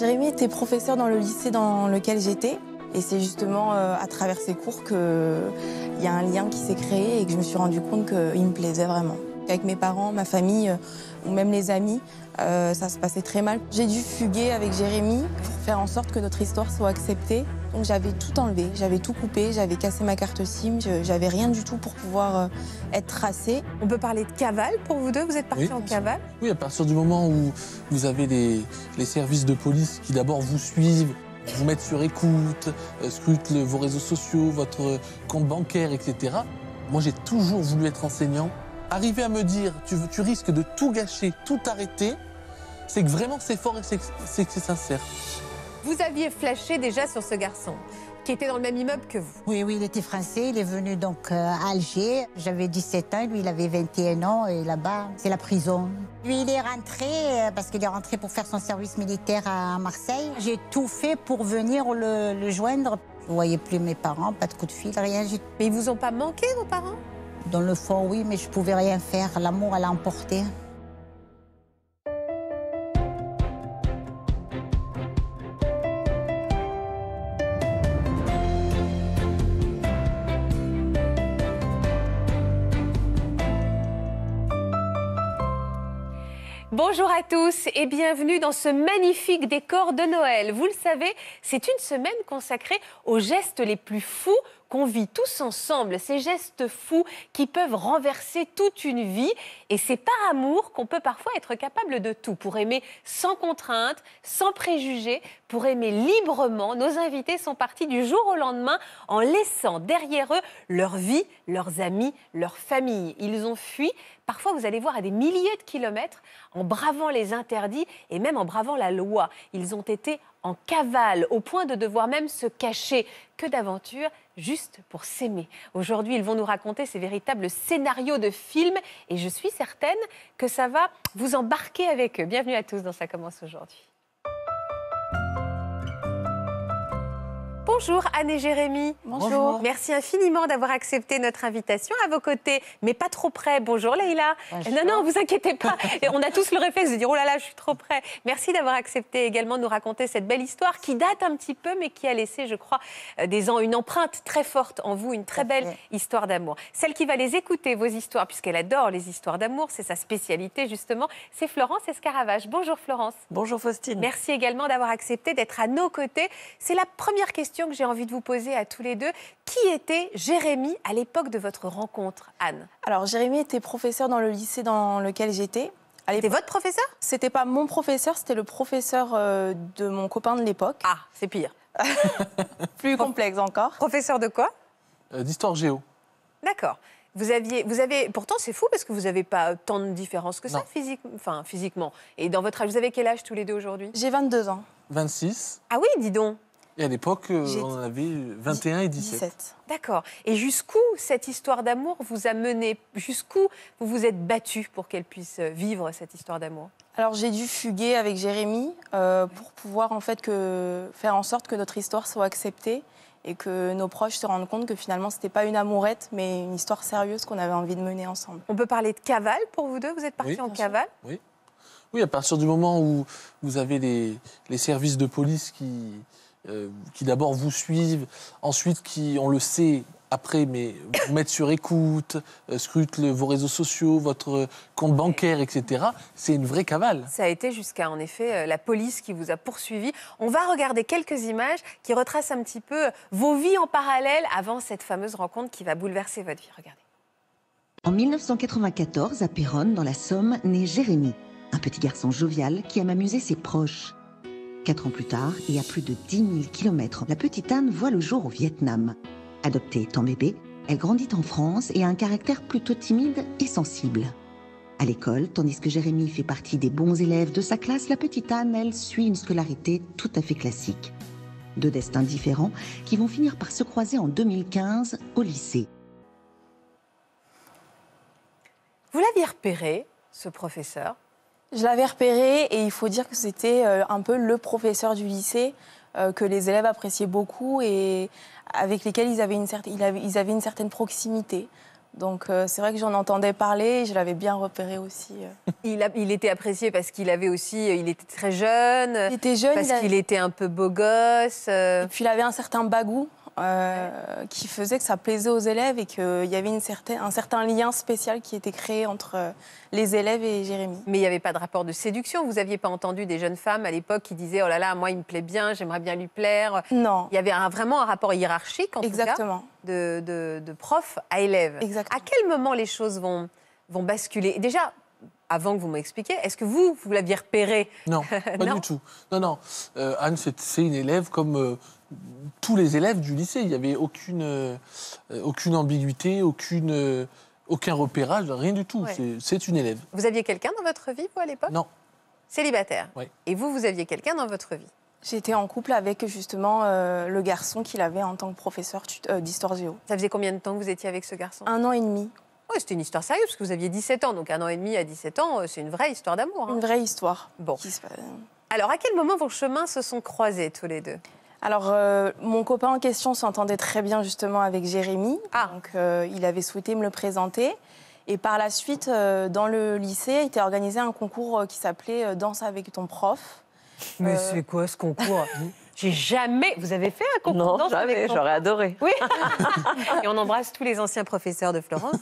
Jérémy était professeur dans le lycée dans lequel j'étais. Et c'est justement euh, à travers ces cours qu'il y a un lien qui s'est créé et que je me suis rendu compte qu'il me plaisait vraiment. Avec mes parents, ma famille euh, ou même les amis, euh, ça se passait très mal. J'ai dû fuguer avec Jérémy pour faire en sorte que notre histoire soit acceptée. Donc j'avais tout enlevé, j'avais tout coupé, j'avais cassé ma carte SIM, j'avais rien du tout pour pouvoir être tracée. On peut parler de cavale pour vous deux? Vous êtes partis en cavale Oui, à partir du moment où vous avez les, les services de police qui d'abord vous suivent, vous mettre sur écoute, euh, scrutent vos réseaux sociaux, votre compte bancaire, etc. Moi, j'ai toujours voulu être enseignant. Arriver à me dire, tu, tu risques de tout gâcher, tout arrêter, c'est que vraiment c'est fort et c'est sincère. Vous aviez flashé déjà sur ce garçon qui était dans le même immeuble que vous. Oui, oui, il était français. Il est venu donc euh, à Alger. J'avais 17 ans, lui, il avait 21 ans. Et là-bas, c'est la prison. Lui, il est rentré euh, parce qu'il est rentré pour faire son service militaire à Marseille. J'ai tout fait pour venir le, joindre. Je ne voyais plus mes parents, pas de coup de fil, rien. Mais ils vous ont pas manqué, vos parents? Dans le fond, oui, mais je pouvais rien faire. L'amour, elle a emporté. Bonjour à tous et bienvenue dans ce magnifique décor de Noël. Vous le savez, c'est une semaine consacrée aux gestes les plus fous qu'on vit tous ensemble, ces gestes fous qui peuvent renverser toute une vie. Et c'est par amour qu'on peut parfois être capable de tout, pour aimer sans contrainte, sans préjugés, pour aimer librement. Nos invités sont partis du jour au lendemain en laissant derrière eux leur vie, leurs amis, leur famille. Ils ont fui, parfois vous allez voir à des milliers de kilomètres, en bravant les interdits et même en bravant la loi. Ils ont été en cavale, au point de devoir même se cacher. Que d'aventure juste pour s'aimer. Aujourd'hui, ils vont nous raconter ces véritables scénarios de films et je suis certaine que ça va vous embarquer avec eux. Bienvenue à tous dans Ça commence aujourd'hui. Bonjour Anne et Jérémy. Bonjour. Merci infiniment d'avoir accepté notre invitation à vos côtés, mais pas trop près. Bonjour Leïla. Non, non, vous inquiétez pas. On a tous le réflexe de dire oh là là, je suis trop près. Merci d'avoir accepté également de nous raconter cette belle histoire qui date un petit peu, mais qui a laissé, je crois, euh, des ans, une empreinte très forte en vous, une très belle histoire d'amour. Celle qui va les écouter, vos histoires, puisqu'elle adore les histoires d'amour, c'est sa spécialité justement, c'est Florence Escaravage. Bonjour Florence. Bonjour Faustine. Merci également d'avoir accepté d'être à nos côtés. C'est la première question j'ai envie de vous poser à tous les deux. Qui était Jérémy à l'époque de votre rencontre, Anne? Alors, Jérémy était professeur dans le lycée dans lequel j'étais. C'était votre professeur? C'était pas mon professeur, c'était le professeur euh, de mon copain de l'époque. Ah, c'est pire. Plus complexe encore. Professeur de quoi? Euh, D'histoire géo. D'accord. Vous aviez, vous avez, pourtant c'est fou parce que vous n'avez pas tant de différence que ça physique, enfin, physiquement. Et dans votre âge, vous avez quel âge tous les deux aujourd'hui? J'ai 22 ans. 26. Ah oui, dis donc. Et à l'époque, euh, on en avait 21 et 17. D'accord. Et jusqu'où cette histoire d'amour vous a mené? Jusqu'où vous vous êtes battu pour qu'elle puisse vivre cette histoire d'amour? Alors j'ai dû fuguer avec Jérémy euh, pour pouvoir en fait que, faire en sorte que notre histoire soit acceptée et que nos proches se rendent compte que finalement c'était pas une amourette mais une histoire sérieuse qu'on avait envie de mener ensemble. On peut parler de cavale pour vous deux? Vous êtes partis en cavale Oui. Oui, à partir du moment où vous avez les, les services de police qui, euh, qui d'abord vous suivent, ensuite qui, on le sait, après, mais vous mettent sur écoute, euh, scrutent vos réseaux sociaux, votre compte bancaire, etc. C'est une vraie cavale. Ça a été jusqu'à, en effet, euh, la police qui vous a poursuivi. On va regarder quelques images qui retracent un petit peu vos vies en parallèle avant cette fameuse rencontre qui va bouleverser votre vie. Regardez. En 1994, à Péronne, dans la Somme, naît Jérémy, un petit garçon jovial qui aime amuser ses proches. Quatre ans plus tard, et à plus de 10 000 kilomètres, la petite Anne voit le jour au Vietnam. Adoptée étant bébé, elle grandit en France et a un caractère plutôt timide et sensible. À l'école, tandis que Jérémy fait partie des bons élèves de sa classe, la petite Anne, elle, suit une scolarité tout à fait classique. Deux destins différents qui vont finir par se croiser en 2015 au lycée. Vous l'aviez repéré, ce professeur? Je l'avais repéré et il faut dire que c'était euh, un peu le professeur du lycée euh, que les élèves appréciaient beaucoup et avec lesquels ils avaient une, certaine, ils avaient une certaine proximité. Donc euh, c'est vrai que j'en entendais parler, je l'avais bien repéré aussi. Il, a- il était apprécié parce qu'il avait aussi, il était très jeune, Il était jeune, parce qu'il était un peu beau gosse. et puis il avait un certain bagou euh, qui faisait que ça plaisait aux élèves et qu'il y avait une certaine, un certain lien spécial qui était créé entre euh, les élèves et Jérémy. Mais il n'y avait pas de rapport de séduction. Vous n'aviez pas entendu des jeunes femmes à l'époque qui disaient Oh là là, moi, il me plaît bien, j'aimerais bien lui plaire. Non, Il y avait un- vraiment un rapport hiérarchique, en tout cas, exactement. de, de, de prof à élève. Exactement. À quel moment les choses vont, vont basculer? Déjà, avant que vous m'expliquiez, est-ce que vous, vous l'aviez repéré? Non, pas Non? du tout. Non, non. Euh, Anne, c'est c'est une élève comme euh, tous les élèves du lycée. Il n'y avait aucune, euh, aucune ambiguïté, aucune, euh, aucun repérage, rien du tout. Ouais. C'est- une élève. Vous aviez quelqu'un dans votre vie, vous, à l'époque? Non. Célibataire. Oui. Et vous, vous aviez quelqu'un dans votre vie? J'étais en couple avec justement euh, le garçon qu'il avait en tant que professeur euh, d'histoire géo. Ça faisait combien de temps que vous étiez avec ce garçon? Un an et demi, Ouais, C'était une histoire sérieuse, parce que vous aviez 17 ans. Donc un an et demi à 17 ans, c'est une vraie histoire d'amour. hein. une vraie histoire. Bon. qui se- Alors, à quel moment vos chemins se sont croisés tous les deux? Alors, euh, mon copain en question s'entendait très bien justement avec Jérémy. Ah. Donc, euh, il avait souhaité me le présenter. Et par la suite, euh, dans le lycée, était organisé un concours qui s'appelait Danse avec ton prof. Mais Euh, c'est quoi ce concours? J'ai jamais. Vous avez fait un concours Non, danse jamais, j'aurais adoré. Oui. Et on embrasse tous les anciens professeurs de Florence.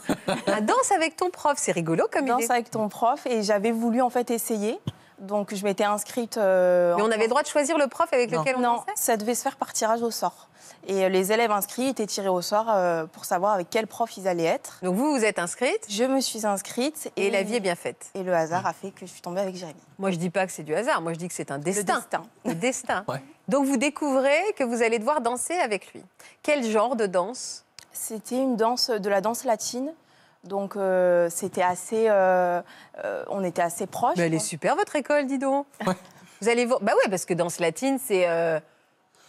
Un danse avec ton prof, c'est rigolo comme Danse idée. avec ton prof. Et j'avais voulu en fait essayer. Donc, je m'étais inscrite. euh, Mais on en- avait le droit de choisir le prof avec Non. lequel on Non, dansait ça devait se faire par tirage au sort. Et euh, les élèves inscrits étaient tirés au sort euh, pour savoir avec quel prof ils allaient être. Donc vous, vous êtes inscrite? Je me suis inscrite. et la vie est bien faite. Et le hasard a fait que je suis tombée avec Jérémy. Moi, je dis pas que c'est du hasard. Moi, je dis que c'est un Le destin. destin. Le destin. Ouais. Donc vous découvrez que vous allez devoir danser avec lui. Quel genre de danse? C'était une danse de la danse latine. Donc euh, c'était assez, euh, euh, on était assez proches. Mais elle est super votre école, dis donc. Ouais. Vous allez voir. Bah ouais, parce que danse latine, c'est. euh,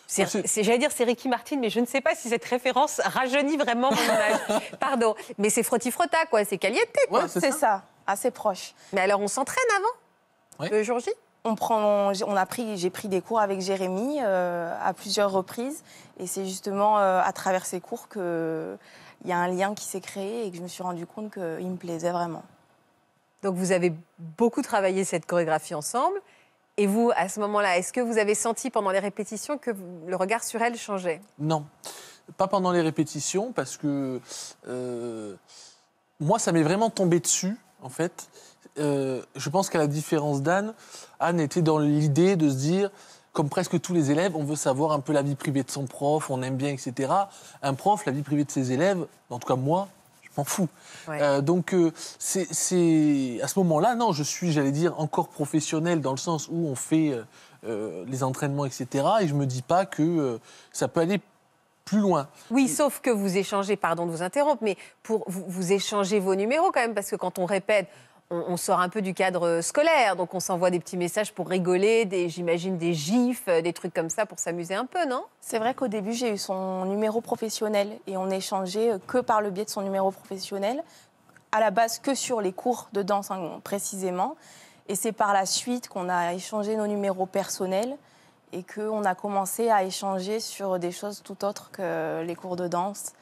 c'est- J'allais dire c'est Ricky Martin, mais je ne sais pas si cette référence rajeunit vraiment mon image. Pardon. Mais c'est frotti-frotta, quoi. C'est caliente, quoi. Ouais, c'est ça. ça, assez proche. Mais alors, on s'entraîne avant Ouais. Le jour J? On prend, on a pris, j'ai pris des cours avec Jérémy euh, à plusieurs reprises, et c'est justement euh, à travers ces cours que il y a un lien qui s'est créé et que je me suis rendu compte qu'il me plaisait vraiment. Donc, vous avez beaucoup travaillé cette chorégraphie ensemble. Et vous, à ce moment-là, est-ce que vous avez senti pendant les répétitions que le regard sur elle changeait? Non, pas pendant les répétitions, parce que euh, moi, ça m'est vraiment tombé dessus, en fait. Euh, je pense qu'à la différence d'Anne, Anne était dans l'idée de se dire, comme presque tous les élèves, on veut savoir un peu la vie privée de son prof, on aime bien, etc. Un prof, la vie privée de ses élèves, en tout cas moi, je m'en fous. Ouais. Euh, donc, euh, c'est à ce moment-là, non, je suis, j'allais dire, encore professionnel dans le sens où on fait euh, euh, les entraînements, etc. Et je me dis pas que ça peut aller plus loin. Oui, sauf que vous échangez, pardon de vous interrompre, mais pour vous, vous échangez vos numéros quand même, parce que quand on répète, on, sort un peu du cadre scolaire, donc on s'envoie des petits messages pour rigoler, j'imagine des gifs, euh, des trucs comme ça pour s'amuser un peu, non? C'est vrai qu'au début, j'ai eu son numéro professionnel et on échangeait euh, que par le biais de son numéro professionnel, à la base que sur les cours de danse hein, précisément. Et c'est par la suite qu'on a échangé nos numéros personnels et qu'on a commencé à échanger sur des choses tout autres que les cours de danse.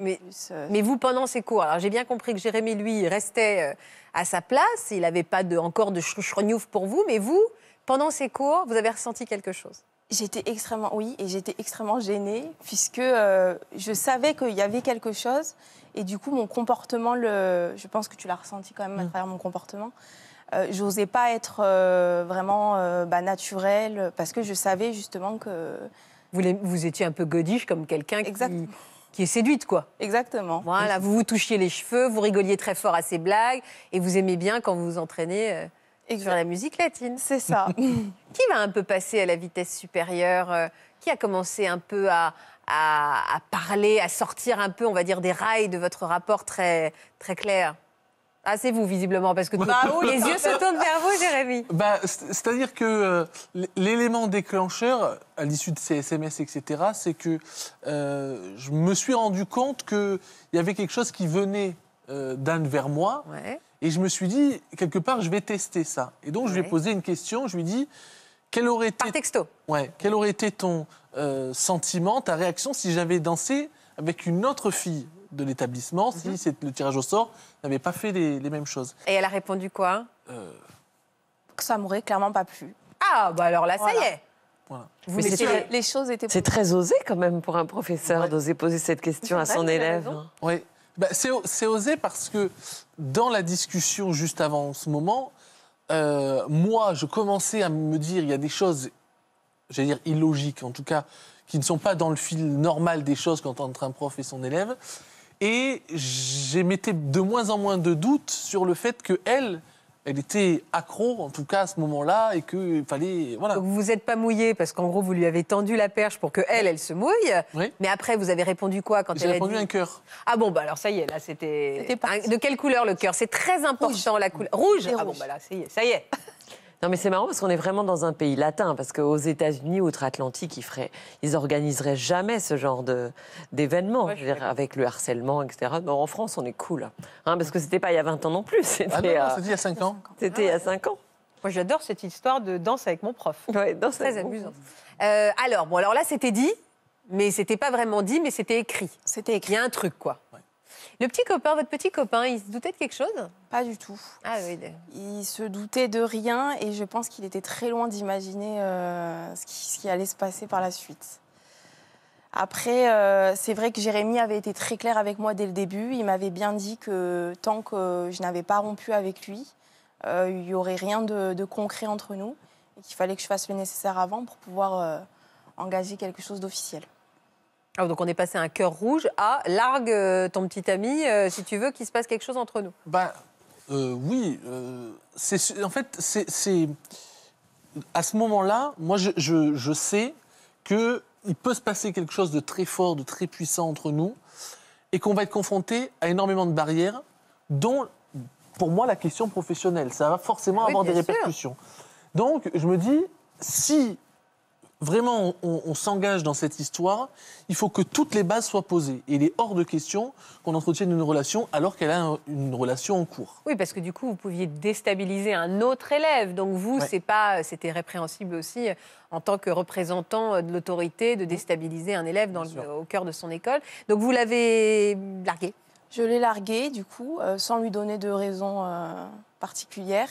Mais- plus, euh, Mais vous, pendant ces cours, alors j'ai bien compris que Jérémy, lui, restait euh, à sa place, il n'avait pas de, encore de chrouchrognouf pour vous, mais vous, pendant ces cours, vous avez ressenti quelque chose? J'étais extrêmement, oui, et j'étais extrêmement gênée puisque euh, je savais qu'il y avait quelque chose et du coup mon comportement, le, je pense que tu l'as ressenti quand même à Mm. travers mon comportement. Euh, J'osais pas être euh, vraiment euh, bah, naturelle parce que je savais justement que vous, vous étiez un peu godiche comme quelqu'un qui, Exact. Qui est séduite, quoi. exactement. Voilà, vous vous touchiez les cheveux, vous rigoliez très fort à ses blagues, et vous aimez bien quand vous vous entraînez euh, sur la musique latine. C'est ça. Qui va un peu passer à la vitesse supérieure euh, Qui a commencé un peu à, à- à parler, à sortir un peu, on va dire, des rails de votre rapport très, très clair? Ah, c'est vous, visiblement, parce que tout- les yeux se tournent vers vous, Jérémy. Bah, c'est- C'est-à-dire que euh, l'élément déclencheur, à l'issue de ces SMS, etc., c'est que euh, je me suis rendu compte qu'il y avait quelque chose qui venait euh, d'Anne vers moi. Ouais. Et je me suis dit, quelque part, je vais tester ça. Et donc, je lui ai posé une question. Je lui ai dit, quel aurait été, Par texto. ouais, quel aurait été ton euh, sentiment, ta réaction si j'avais dansé avec une autre fille? De l'établissement Mhm. si c'est- le tirage au sort n'avait pas fait les, les mêmes choses. Et elle a répondu quoi? Euh, Que ça m'aurait clairement pas plu. Ah, bah alors là, ça y est. voilà. Vous Mais c'est mettez très- les- Les choses étaient. C'est très osé quand même pour un professeur Ouais. d'oser poser cette question à son élève. raison. Oui, Bah, c'est c'est osé parce que dans la discussion juste avant ce moment, euh, moi, je commençais à me dire il y a des choses, j'allais dire illogiques, en tout cas, qui ne sont pas dans le fil normal des choses quand entre un prof et son élève. Et j'émettais de moins en moins de doutes sur le fait que elle, elle était accro, en tout cas à ce moment-là, et qu'il fallait. Voilà. Donc vous vous êtes pas mouillé parce qu'en gros vous lui avez tendu la perche pour que elle, elle se mouille. Oui. Mais après vous avez répondu quoi quand J'ai elle a répondu dit un cœur. Ah bon bah alors ça y est là c'était. Un- De quelle couleur le cœur? C'est très important la couleur rouge? Ah bon bah là ça y est, ça y est. Non, mais c'est marrant parce qu'on est vraiment dans un pays latin, parce qu'aux États-Unis, outre-Atlantique, ils, feraient, ils organiseraient jamais ce genre de- d'événement, Ouais, avec le harcèlement, etc. Non, en France, on est cool. Hein, parce que c'était pas il y a 20 ans non plus, c'était Ah euh, c'était il y a 5 ans. c'était il y a 5 ans. Moi j'adore cette histoire de danse avec mon prof. Ouais, non, c'est Très bon. amusant. Euh, alors bon alors là c'était dit, mais c'était pas vraiment dit, mais c'était écrit. C'était Il écrit. y a un truc quoi. Le petit copain, votre petit copain, il se doutait de quelque chose? Pas du tout. Ah oui. Il se doutait de rien et je pense qu'il était très loin d'imaginer euh, ce, qui, ce qui allait se passer par la suite. Après, euh, c'est vrai que Jérémy avait été très clair avec moi dès le début. Il m'avait bien dit que tant que je n'avais pas rompu avec lui, euh, il n'y aurait rien de, de concret entre nous et qu'il fallait que je fasse le nécessaire avant pour pouvoir engager quelque chose d'officiel. Ah, donc on est passé un cœur rouge à largue euh, ton petit ami euh, si tu veux qu'il se passe quelque chose entre nous. Bah, euh, oui. euh, c'est en fait, c'est-. À ce moment-là, moi, je, je- je sais qu'il peut se passer quelque chose de très fort, de très puissant entre nous, et qu'on va être confronté à énormément de barrières, dont, pour moi, la question professionnelle. Ça va forcément Oui, avoir des sûr. répercussions. Donc, je me dis, si vraiment on, on s'engage dans cette histoire, il faut que toutes les bases soient posées. Et il est hors de question qu'on entretienne une relation alors qu'elle a un- une relation en cours. Oui, parce que du coup, vous pouviez déstabiliser un autre élève. Donc vous, Ouais. c'est pas, c'était répréhensible aussi euh, en tant que représentant euh, de l'autorité de déstabiliser un élève dans le- au cœur de son école. Donc vous l'avez largué? Je l'ai largué, du coup, euh, sans lui donner de raison euh, particulière.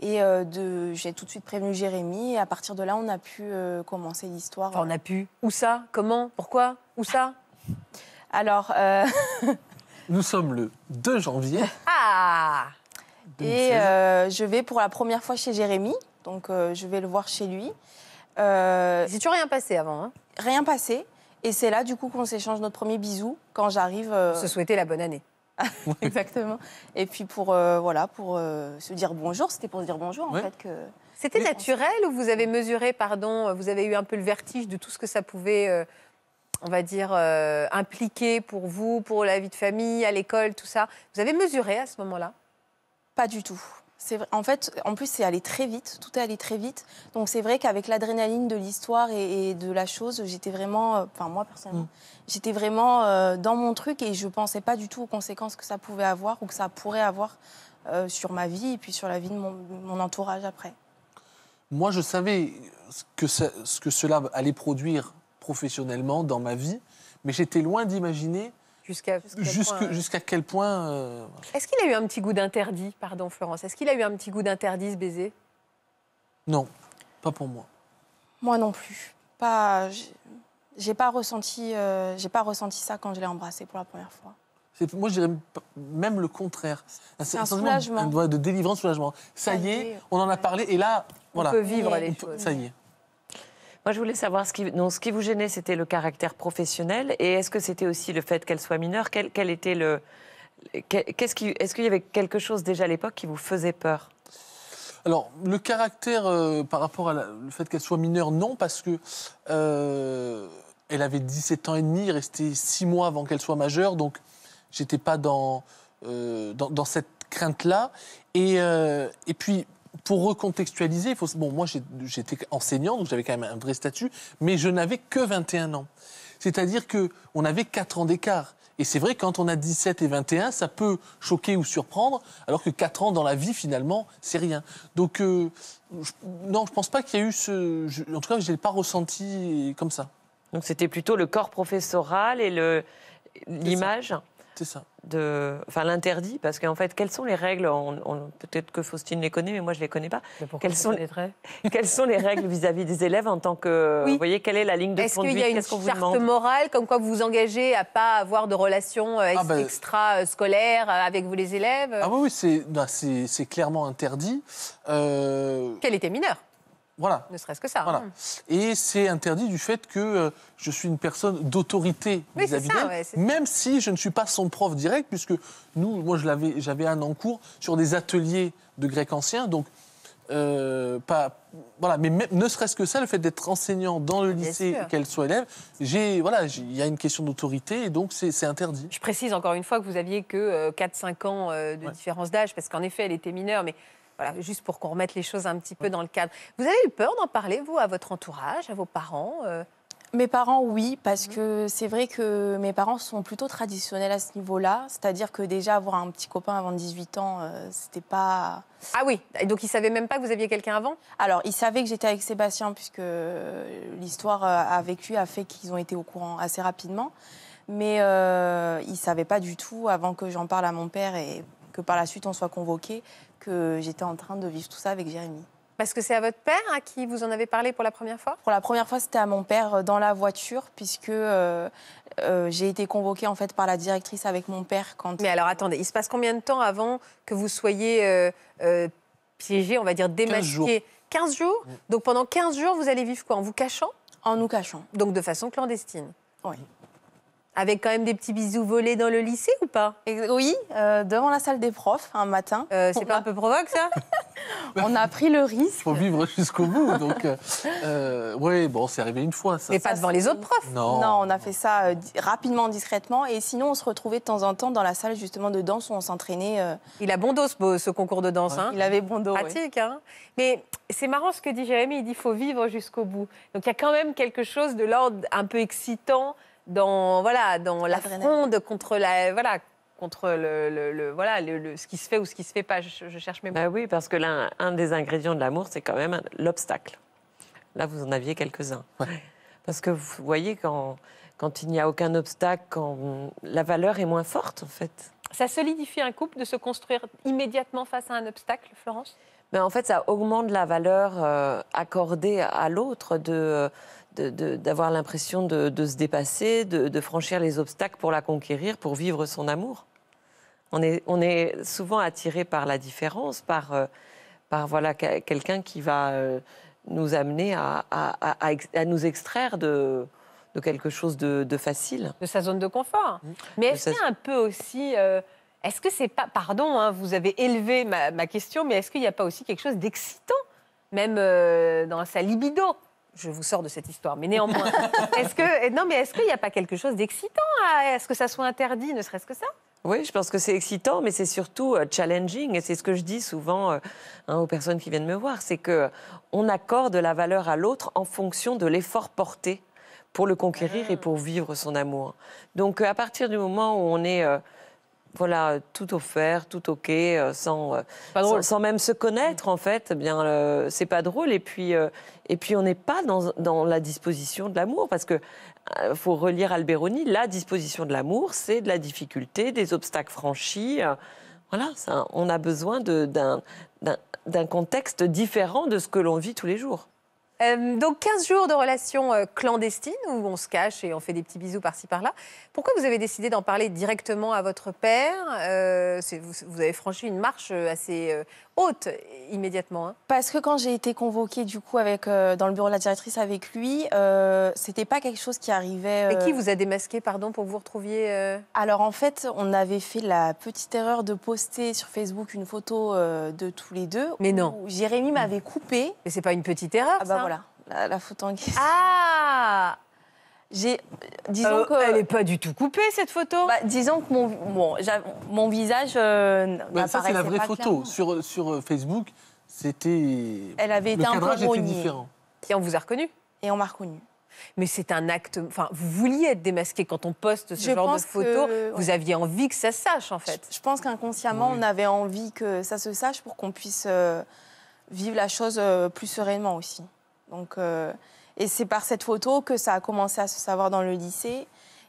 Et euh, de- j'ai tout de suite prévenu Jérémy. Et à partir de là, on a pu euh, commencer l'histoire. Enfin, on a pu. Où ça? Comment? Pourquoi? Où ça? Alors, euh, Nous sommes le 2 janvier. Ah et 2016. euh, je vais pour la première fois chez Jérémy. Donc, euh, je vais le voir chez lui. Euh, Il s'est toujours rien passé avant. Hein? Rien passé. Et c'est là, du coup, qu'on s'échange notre premier bisou quand j'arrive. euh, Se souhaiter la bonne année. exactement. Et puis pour euh, voilà, pour euh, se dire bonjour. C'était pour se dire bonjour en fait que. C'était naturel ou vous avez mesuré, pardon, vous avez eu un peu le vertige de tout ce que ça pouvait, euh, on va dire, euh, impliquer pour vous, pour la vie de famille, à l'école, tout ça? Vous avez mesuré à ce moment-là? Pas du tout. C'est En fait, en plus, c'est allé très vite. Tout est allé très vite. Donc, c'est vrai qu'avec l'adrénaline de l'histoire et, et de la chose, j'étais vraiment, euh, enfin moi personnellement, j'étais vraiment euh, dans mon truc et je pensais pas du tout aux conséquences que ça pouvait avoir ou que ça pourrait avoir euh, sur ma vie et puis sur la vie de mon, mon entourage après. Moi, je savais que, ce que cela allait produire professionnellement dans ma vie, mais j'étais loin d'imaginer Jusqu'à quel point, euh, jusqu'à quel point. euh, Est-ce qu'il a eu un petit goût d'interdit, pardon Florence? Est-ce qu'il a eu un petit goût d'interdit ce baiser? Non, pas pour moi. Moi non plus. Pas, j'ai- pas ressenti, euh, j'ai pas ressenti ça quand je l'ai embrassé pour la première fois. Moi, je dirais même le contraire. C'est un soulagement. de, de délivrance, soulagement. Ça Ça y est, est, on en a parlé, et là, voilà. On peut vivre les On peut- choses. Ça y est. Moi, je voulais savoir, ce qui, non, ce qui vous gênait, c'était le caractère professionnel. Et est-ce que c'était aussi le fait qu'elle soit mineure? Quel, quel était le. Qu'est-ce qui, est-ce qu'il y avait quelque chose déjà à l'époque qui vous faisait peur? Alors, le caractère euh, par rapport le fait qu'elle soit mineure, non, parce que euh, elle avait 17 ans et demi, restait 6 mois avant qu'elle soit majeure, donc j'étais pas dans, euh, dans, dans cette crainte-là. Et, et puis, pour recontextualiser, il faut, bon, moi j'étais enseignant, donc j'avais quand même un vrai statut, mais je n'avais que 21 ans. C'est-à-dire qu'on avait 4 ans d'écart. Et c'est vrai, quand on a 17 et 21, ça peut choquer ou surprendre, alors que 4 ans dans la vie, finalement, c'est rien. Donc, euh, je- non, je pense pas qu'il y a eu ce. je- en tout cas, je ne l'ai pas ressenti comme ça. Donc, c'était plutôt le corps professoral et l'image? Ça. de, enfin l'interdit, parce qu'en fait, quelles sont les règles on- on- Peut-être que Faustine les connaît, mais moi je les connais pas. Quelles sont, les, quelles sont les règles vis-à-vis des élèves en tant que, Oui. vous voyez, quelle est la ligne de Est-ce qu'il conduite y a une charte morale comme quoi vous vous engagez à pas avoir de relations euh, Ah ben- extra-scolaires euh, avec vous les élèves? Ah oui, oui, c'est c'est- c'est clairement interdit. Euh, Qu'elle était mineure, voilà. ne serait-ce que ça. Voilà. hein. Et c'est interdit du fait que euh, je suis une personne d'autorité vis-à-vis d'elle, ouais, même si je ne suis pas son prof direct, puisque nous, moi, je l'avais- j'avais un en cours sur des ateliers de grec ancien, donc euh, pas, voilà, mais même- ne serait-ce que ça, le fait d'être enseignant dans le Bien lycée, sûr. qu'elle soit élève, j'ai, voilà, il y a une question d'autorité, et donc c'est interdit. Je précise encore une fois que vous aviez que 4-5 ans euh, de Ouais. différence d'âge, parce qu'en effet, elle était mineure, mais voilà, juste pour qu'on remette les choses un petit peu dans le cadre. Vous avez eu peur d'en parler, vous, à votre entourage, à vos parents euh? Mes parents, oui, parce que c'est vrai que mes parents sont plutôt traditionnels à ce niveau-là. C'est-à-dire que déjà, avoir un petit copain avant 18 ans, euh, c'était pas. Ah oui, et donc ils savaient même pas que vous aviez quelqu'un avant? Alors, ils savaient que j'étais avec Sébastien, puisque l'histoire euh, avec lui a fait qu'ils ont été au courant assez rapidement. Mais euh, ils ne savaient pas du tout, avant que j'en parle à mon père et que par la suite on soit convoqué, que j'étais en train de vivre tout ça avec Jérémy. Parce que c'est à votre père à qui vous en avez parlé pour la première fois? Pour la première fois, c'était à mon père euh, dans la voiture, puisque euh, euh, j'ai été convoquée en fait par la directrice avec mon père quand. Mais alors attendez, il se passe combien de temps avant que vous soyez euh, euh, piégé, on va dire démasqué 15 jours? Donc pendant 15 jours, vous allez vivre quoi? En vous cachant? En nous cachant. Donc de façon clandestine? Oui. Avec quand même des petits bisous volés dans le lycée ou pas? Et oui, euh, devant la salle des profs, un matin. Euh, C'est pas a- un peu provoque ça? On a pris le Il risque. faut vivre jusqu'au bout, donc euh, oui, bon, c'est arrivé une fois, ça. Mais pas devant les autres profs Non. Non, on a fait ça euh, rapidement, discrètement. Et sinon, on se retrouvait de temps en temps dans la salle justement de danse où on s'entraînait. euh, Il a bon dos ce, ce concours de danse. Hein? Il avait bon dos. pratique. Hein? Mais c'est marrant ce que dit Jérémy, il dit faut vivre jusqu'au bout. Donc il y a quand même quelque chose de l'ordre un peu excitant dans, voilà, dans la fronde contre, la, voilà, contre le, le- le- voilà, le- le- ce qui se fait ou ce qui se fait pas. Je, je cherche mes mots. Bah oui, parce que l'un un des ingrédients de l'amour, c'est quand même l'obstacle. Là, vous en aviez quelques-uns. Ouais. Parce que vous voyez, quand, quand il n'y a aucun obstacle, quand la valeur est moins forte, en fait. Ça solidifie un couple de se construire immédiatement face à un obstacle, Florence? Mais en fait, ça augmente la valeur euh, accordée à l'autre, de- d'avoir l'impression de, de se dépasser, de, de franchir les obstacles pour la conquérir, pour vivre son amour. On est, on est souvent attiré par la différence, par, euh, par voilà, que- quelqu'un qui va euh, nous amener à, à- à- à ex- à nous extraire de, de quelque chose de, facile. de sa zone de confort. Mmh. Mais est-ce qu'il y a un peu aussi. euh, est-ce que c'est pas. Pardon, hein, vous avez élevé ma, ma question, mais est-ce qu'il n'y a pas aussi quelque chose d'excitant, même dans sa libido? Je vous sors de cette histoire, mais néanmoins, est-ce que non, mais est-ce qu'il n'y a pas quelque chose d'excitant à ce que ça soit interdit, ne serait-ce que ça? Oui, je pense que c'est excitant, mais c'est surtout euh, challenging. Et c'est ce que je dis souvent euh, hein, aux personnes qui viennent me voir, c'est que on accorde la valeur à l'autre en fonction de l'effort porté pour le conquérir et pour vivre son amour. Donc, euh, à partir du moment où on est euh, voilà, tout offert, tout OK, euh, sans, euh, sans, sans même se connaître, en fait, eh bien, euh, c'est pas drôle. Et puis, euh, et puis on n'est pas dans, dans la disposition de l'amour, parce que euh, faut relire Alberoni, la disposition de l'amour, c'est de la difficulté, des obstacles franchis. euh, voilà, ça, on a besoin d'un contexte différent de ce que l'on vit tous les jours. Euh, donc 15 jours de relations clandestines où on se cache et on fait des petits bisous par-ci par-là. Pourquoi vous avez décidé d'en parler directement à votre père Euh, vous, vous avez franchi une marche euh, assez euh, haute immédiatement. hein? Parce que quand j'ai été convoquée du coup avec, euh, dans le bureau de la directrice avec lui, euh, c'était pas quelque chose qui arrivait. Mais qui vous a démasqué, pardon, pour que vous retrouviez Alors en fait, on avait fait la petite erreur de poster sur Facebook une photo de tous les deux. Mais non. Jérémy m'avait coupé. Mais c'est pas une petite erreur. Ah bah ça voilà, la, la photo en question. Ah J'ai, disons Euh, que, Elle n'est pas du tout coupée cette photo. bah, disons que mon, bon, mon visage euh, Ouais, ça, c'est la vraie photo. clairement. Sur, sur euh, Facebook, c'était. Elle avait Le été un peu était différent. Et on vous a reconnu. Et on m'a reconnue. Mais c'est un acte. Enfin, vous vouliez être démasqué quand on poste ce Je genre de pense photos. que- Vous aviez envie que ça se sache, en fait. Je pense qu'inconsciemment, Oui. on avait envie que ça se sache pour qu'on puisse euh, vivre la chose euh, plus sereinement aussi. Donc, euh, et c'est par cette photo que ça a commencé à se savoir dans le lycée.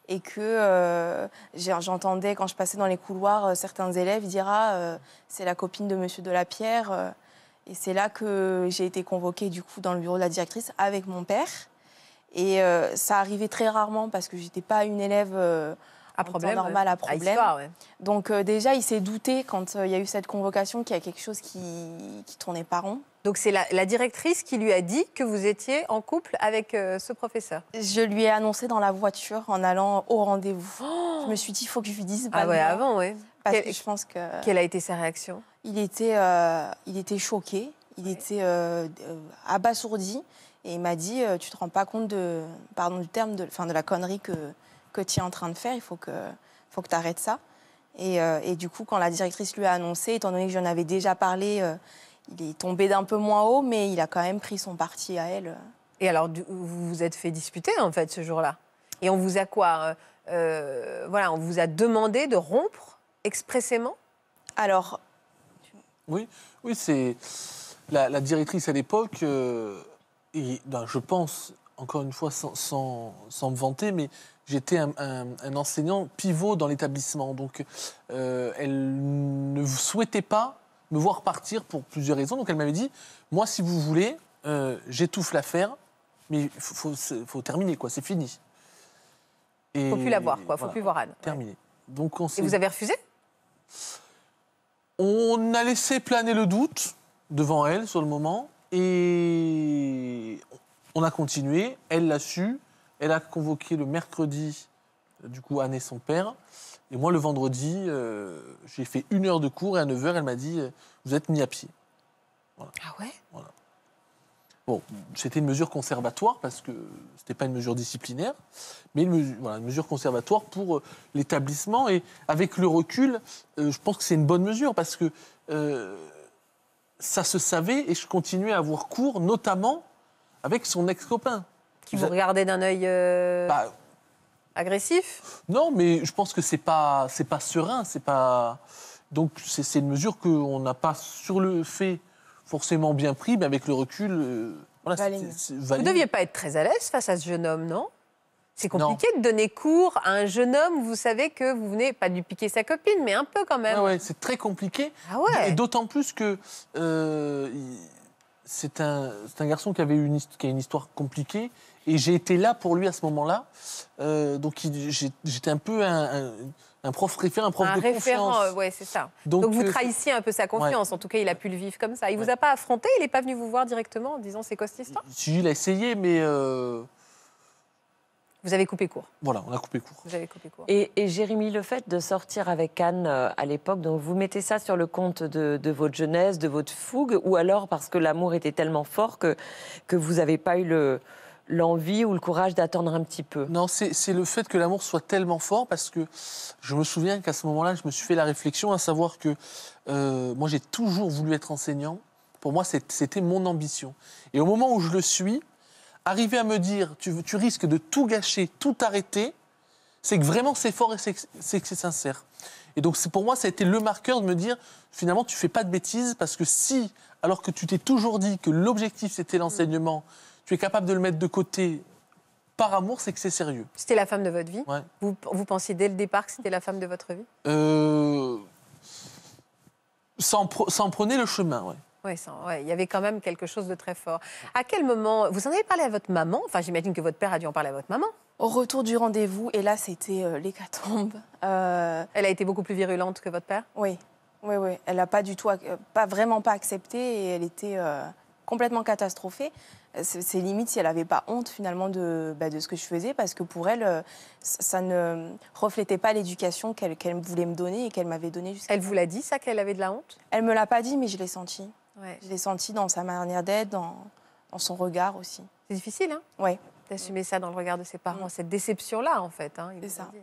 et que euh, j'entendais quand je passais dans les couloirs euh, certains élèves dire ah euh, c'est la copine de Monsieur Delapierre et c'est là que j'ai été convoquée du coup dans le bureau de la directrice avec mon père et ça arrivait très rarement parce que j'étais pas une élève À temps problème. normal à problème. histoire, ouais. donc euh, déjà il s'est douté quand euh, il y a eu cette convocation qu'il y a quelque chose qui qui tournait pas rond. Donc c'est la, la directrice qui lui a dit que vous étiez en couple avec euh, ce professeur. Je lui ai annoncé dans la voiture en allant au rendez-vous. je me suis dit il faut que je lui dise Ah ouais, avant, ouais. parce Quel- que je pense que Quelle a été sa réaction? Il était, il était choqué, il était abasourdi et il m'a dit Tu te rends pas compte de, pardon du terme, de, enfin, de la connerie que, que tu es en train de faire, il faut que, faut que tu arrêtes ça. Et, euh, et du coup, quand la directrice lui a annoncé, étant donné que j'en avais déjà parlé, euh, il est tombé d'un peu moins haut, mais il a quand même pris son parti à elle. Et alors, vous vous êtes fait disputer, en fait, ce jour-là. Et on vous a quoi euh, euh, Voilà, on vous a demandé de rompre expressément? Alors, Oui, oui c'est la, la directrice à l'époque, euh, et ben, je pense, encore une fois, sans, sans, sans me vanter, mais j'étais un, un- un enseignant pivot dans l'établissement. Donc, euh, elle ne souhaitait pas me voir partir pour plusieurs raisons. Donc, elle m'avait dit Moi, si vous voulez, euh, j'étouffe l'affaire, mais il faut, faut- faut terminer, quoi, c'est fini. Il ne faut plus la voir, quoi. Il ne faut voilà, plus voir Anne. Ouais. Terminé. Donc, on Et vous avez refusé? On a laissé planer le doute devant elle sur le moment et on a continué. Elle l'a su. Elle a convoqué le mercredi, euh, du coup, Anne et son père. Et moi, le vendredi, euh, j'ai fait une heure de cours et à 9h, elle m'a dit euh, Vous êtes mis à pied. Ah ouais? Bon, c'était une mesure conservatoire parce que ce n'était pas une mesure disciplinaire, mais une mesure, voilà, une mesure conservatoire pour euh, l'établissement. Et avec le recul, je pense que c'est une bonne mesure parce que ça se savait et je continuais à avoir cours, notamment avec son ex-copain. Qui vous regardait d'un œil euh, Bah, agressif? Non, mais je pense que c'est pas c'est pas serein, c'est pas donc c'est c'est une mesure qu'on n'a pas sur le fait forcément bien pris, mais avec le recul, euh, voilà, Vous ne deviez pas être très à l'aise face à ce jeune homme, non? C'est Non. compliqué de donner cours à un jeune homme, vous savez que vous venez pas de lui piquer sa copine, mais un peu quand même. Ouais, c'est très compliqué. Ah ouais Et d'autant plus que euh, c'est un, c'est un garçon qui, avait une, qui a une histoire compliquée. Et j'ai été là pour lui à ce moment-là. Euh, donc j'étais un peu un, un- un prof référent, un prof un de référent, confiance. euh, ouais, c'est ça. Donc, vous euh, trahissiez un peu sa confiance. En tout cas, il a pu le vivre comme ça. Il vous Ouais. a pas affronté? Il n'est pas venu vous voir directement en disant c'est quoi cette histoire Si, il a essayé, mais euh, Vous avez coupé court. voilà, on a coupé court. Vous avez coupé court. Et, et Jérémy, le fait de sortir avec Anne à l'époque, donc vous mettez ça sur le compte de, de votre jeunesse, de votre fougue, ou alors parce que l'amour était tellement fort que, que vous n'avez pas eu le- l'envie ou le courage d'attendre un petit peu Non, c'est le fait que l'amour soit tellement fort parce que je me souviens qu'à ce moment-là, je me suis fait la réflexion à savoir que euh, moi, j'ai toujours voulu être enseignant. Pour moi, c'était mon ambition. Et au moment où je le suis, arriver à me dire tu, tu risques de tout gâcher, tout arrêter, c'est que vraiment c'est fort et c'est que c'est sincère. Et donc pour moi, ça a été le marqueur de me dire finalement, tu fais pas de bêtises parce que si, alors que tu t'es toujours dit que l'objectif c'était l'enseignement, tu es capable de le mettre de côté par amour, c'est que c'est sérieux. C'était la femme de votre vie Ouais. vous, vous pensiez dès le départ que c'était la femme de votre vie Euh, ça, en pre- ça en prenait le chemin, ouais. Oui, ouais, il y avait quand même quelque chose de très fort. À quel moment Vous en avez parlé à votre maman? Enfin, j'imagine que votre père a dû en parler à votre maman. Au retour du rendez-vous, et là c'était euh, l'hécatombe. Euh, Elle a été beaucoup plus virulente que votre père? Oui, oui, oui. Elle n'a pas du tout, euh, pas vraiment pas accepté et elle était euh, complètement catastrophée. Euh, C'est limite si elle n'avait pas honte finalement de, bah, de ce que je faisais parce que pour elle, euh, ça ne reflétait pas l'éducation qu'elle voulait me donner et qu'elle m'avait donnée jusqu'à Elle vous l'a dit, ça, qu'elle avait de la honte? Elle me l'a pas dit, mais je l'ai senti. ouais. Je l'ai senti dans sa manière d'être, dans, dans son regard aussi. C'est difficile, hein? Ouais. D'assumer ça dans le regard de ses parents, Mm. cette déception-là, en fait. hein, C'est ça. dit.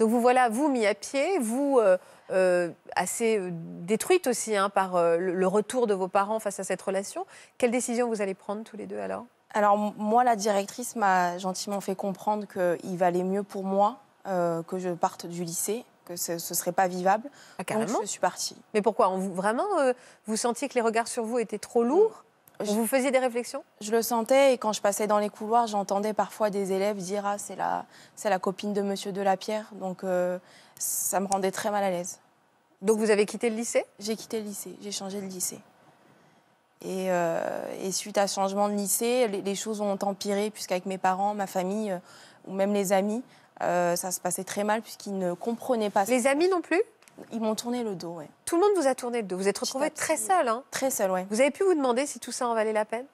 Donc vous voilà, vous mis à pied, vous euh, euh, assez euh, détruite aussi hein, par le, retour de vos parents face à cette relation. Quelle décision vous allez prendre tous les deux alors? Alors, moi, la directrice m'a gentiment fait comprendre qu'il valait mieux pour moi euh, que je parte du lycée, que ce ne serait pas vivable. Ah, Donc, Carrément. je suis partie. Mais pourquoi? Vous- Vraiment, euh, vous sentiez que les regards sur vous étaient trop lourds? Vous vous faisiez des réflexions? Je le sentais et quand je passais dans les couloirs, j'entendais parfois des élèves dire Ah, c'est la, c'est la copine de monsieur Delapierre. Donc euh, ça me rendait très mal à l'aise. Donc vous avez quitté le lycée? J'ai quitté le lycée, j'ai changé de lycée. Et, euh, et suite à changement de lycée, les, les choses ont empiré puisqu'avec mes parents, ma famille euh, ou même les amis, ça se passait très mal puisqu'ils ne comprenaient pas. Les amis non plus? Ils m'ont tourné le dos, ouais. Tout le monde vous a tourné le dos. Vous êtes retrouvé Petit à très petit. seul. Hein Très seule, ouais. vous avez pu vous demander si tout ça en valait la peine?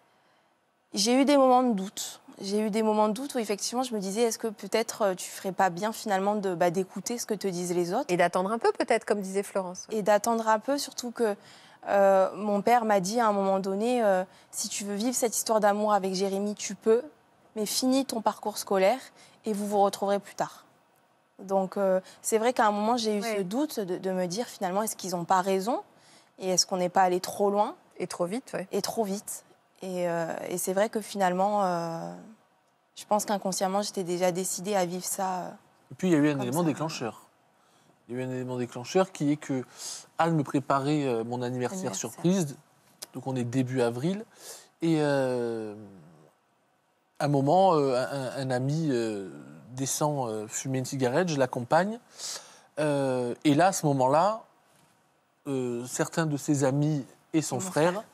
J'ai eu des moments de doute. J'ai eu des moments de doute où effectivement je me disais est-ce que peut-être euh, tu ferais pas bien finalement de bah, d'écouter ce que te disent les autres? Et d'attendre un peu peut-être, comme disait Florence. et d'attendre un peu, surtout que euh, mon père m'a dit à un moment donné euh, si tu veux vivre cette histoire d'amour avec Jérémy, tu peux, mais finis ton parcours scolaire et vous vous retrouverez plus tard. Donc euh, c'est vrai qu'à un moment j'ai eu Ouais. ce doute de, de me dire finalement est-ce qu'ils n'ont pas raison? Et est-ce qu'on n'est pas allé trop loin? Et trop vite, ouais. et trop vite. Et, euh, et c'est vrai que finalement, euh, je pense qu'inconsciemment, j'étais déjà décidée à vivre ça. euh. Et puis il y a eu un élément ça. déclencheur. Il y a eu un élément déclencheur qui est que Anne me préparait mon anniversaire, Anniversaire. surprise. Donc on est début avril. Et euh, à un moment, euh, un, un ami euh, descend euh, fumer une cigarette, je l'accompagne. Euh, et là, à ce moment-là, euh, certains de ses amis et son frère, frère.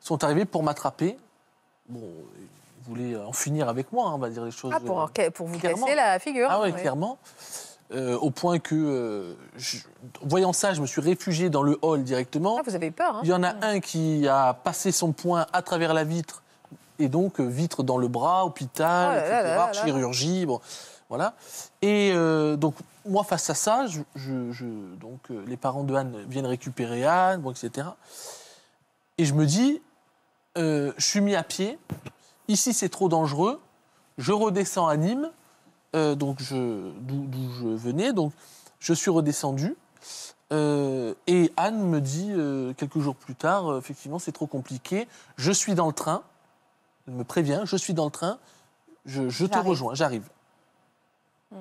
sont arrivés pour m'attraper. Bon, ils voulaient en finir avec moi, hein, on va dire les choses. Ah, pour, euh, vous clairement. casser la figure. ah oui, ouais. clairement. Euh, au point que, euh, je- voyant ça, je me suis réfugié dans le hall directement. Ah, vous avez eu peur. Hein Il y en a un qui a passé son poing à travers la vitre, et donc vitre dans le bras, hôpital, Oh là etc., là là là. chirurgie, bon, voilà. Et euh, donc, moi, face à ça, je, je- je- donc, euh, les parents de Anne viennent récupérer Anne, bon, etc. Et je me dis, euh, je suis mis à pied, ici c'est trop dangereux, je redescends à Nîmes, donc d'où je venais, donc je suis redescendu. Et Anne me dit quelques jours plus tard, effectivement, c'est trop compliqué. Je suis dans le train. Elle me prévient, je suis dans le train. Je, je te rejoins, j'arrive.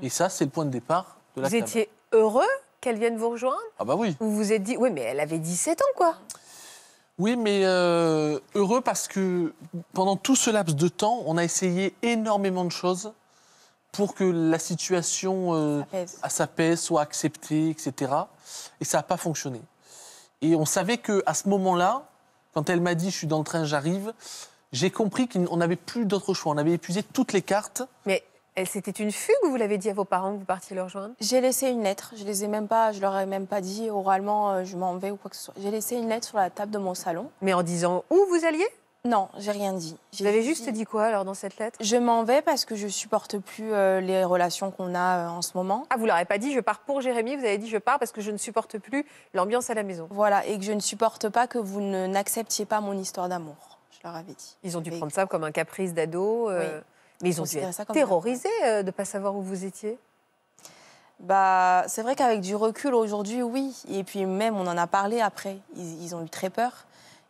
Et ça, c'est le point de départ de la Vous étiez heureux qu'elle vienne vous rejoindre Ah bah oui. Vous vous êtes dit, oui, mais elle avait 17 ans, quoi. Oui, mais euh, heureux parce que pendant tout ce laps de temps, on a essayé énormément de choses pour que la situation euh, à s'apaise, soit acceptée, etc. Et ça n'a pas fonctionné. Et on savait que à ce moment-là, quand elle m'a dit je suis dans le train, j'arrive, j'ai compris qu'on n'avait plus d'autre choix. On avait épuisé toutes les cartes. Mais c'était une fugue ou vous l'avez dit à vos parents que vous partiez le rejoindre J'ai laissé une lettre. Je les ai même pas, je leur ai même pas dit oralement euh, je m'en vais ou quoi que ce soit. J'ai laissé une lettre sur la table de mon salon. Mais en disant où vous alliez? Non, j'ai rien dit. Vous avez juste dit quoi alors dans cette lettre? Je m'en vais parce que je supporte plus euh, les relations qu'on a euh, en ce moment. Ah, vous leur avez pas dit je pars pour Jérémy, vous avez dit je pars parce que je ne supporte plus l'ambiance à la maison. Voilà, et que je ne supporte pas que vous ne- n'acceptiez pas mon histoire d'amour. Je leur avais dit. Ils ont dû Et- prendre ça comme un caprice d'ado. euh, Oui. Mais ils ont dû être terrorisés euh, de ne pas savoir où vous étiez. Bah, c'est vrai qu'avec du recul aujourd'hui, oui. Et puis même, on en a parlé après. Ils, ils ont eu très peur.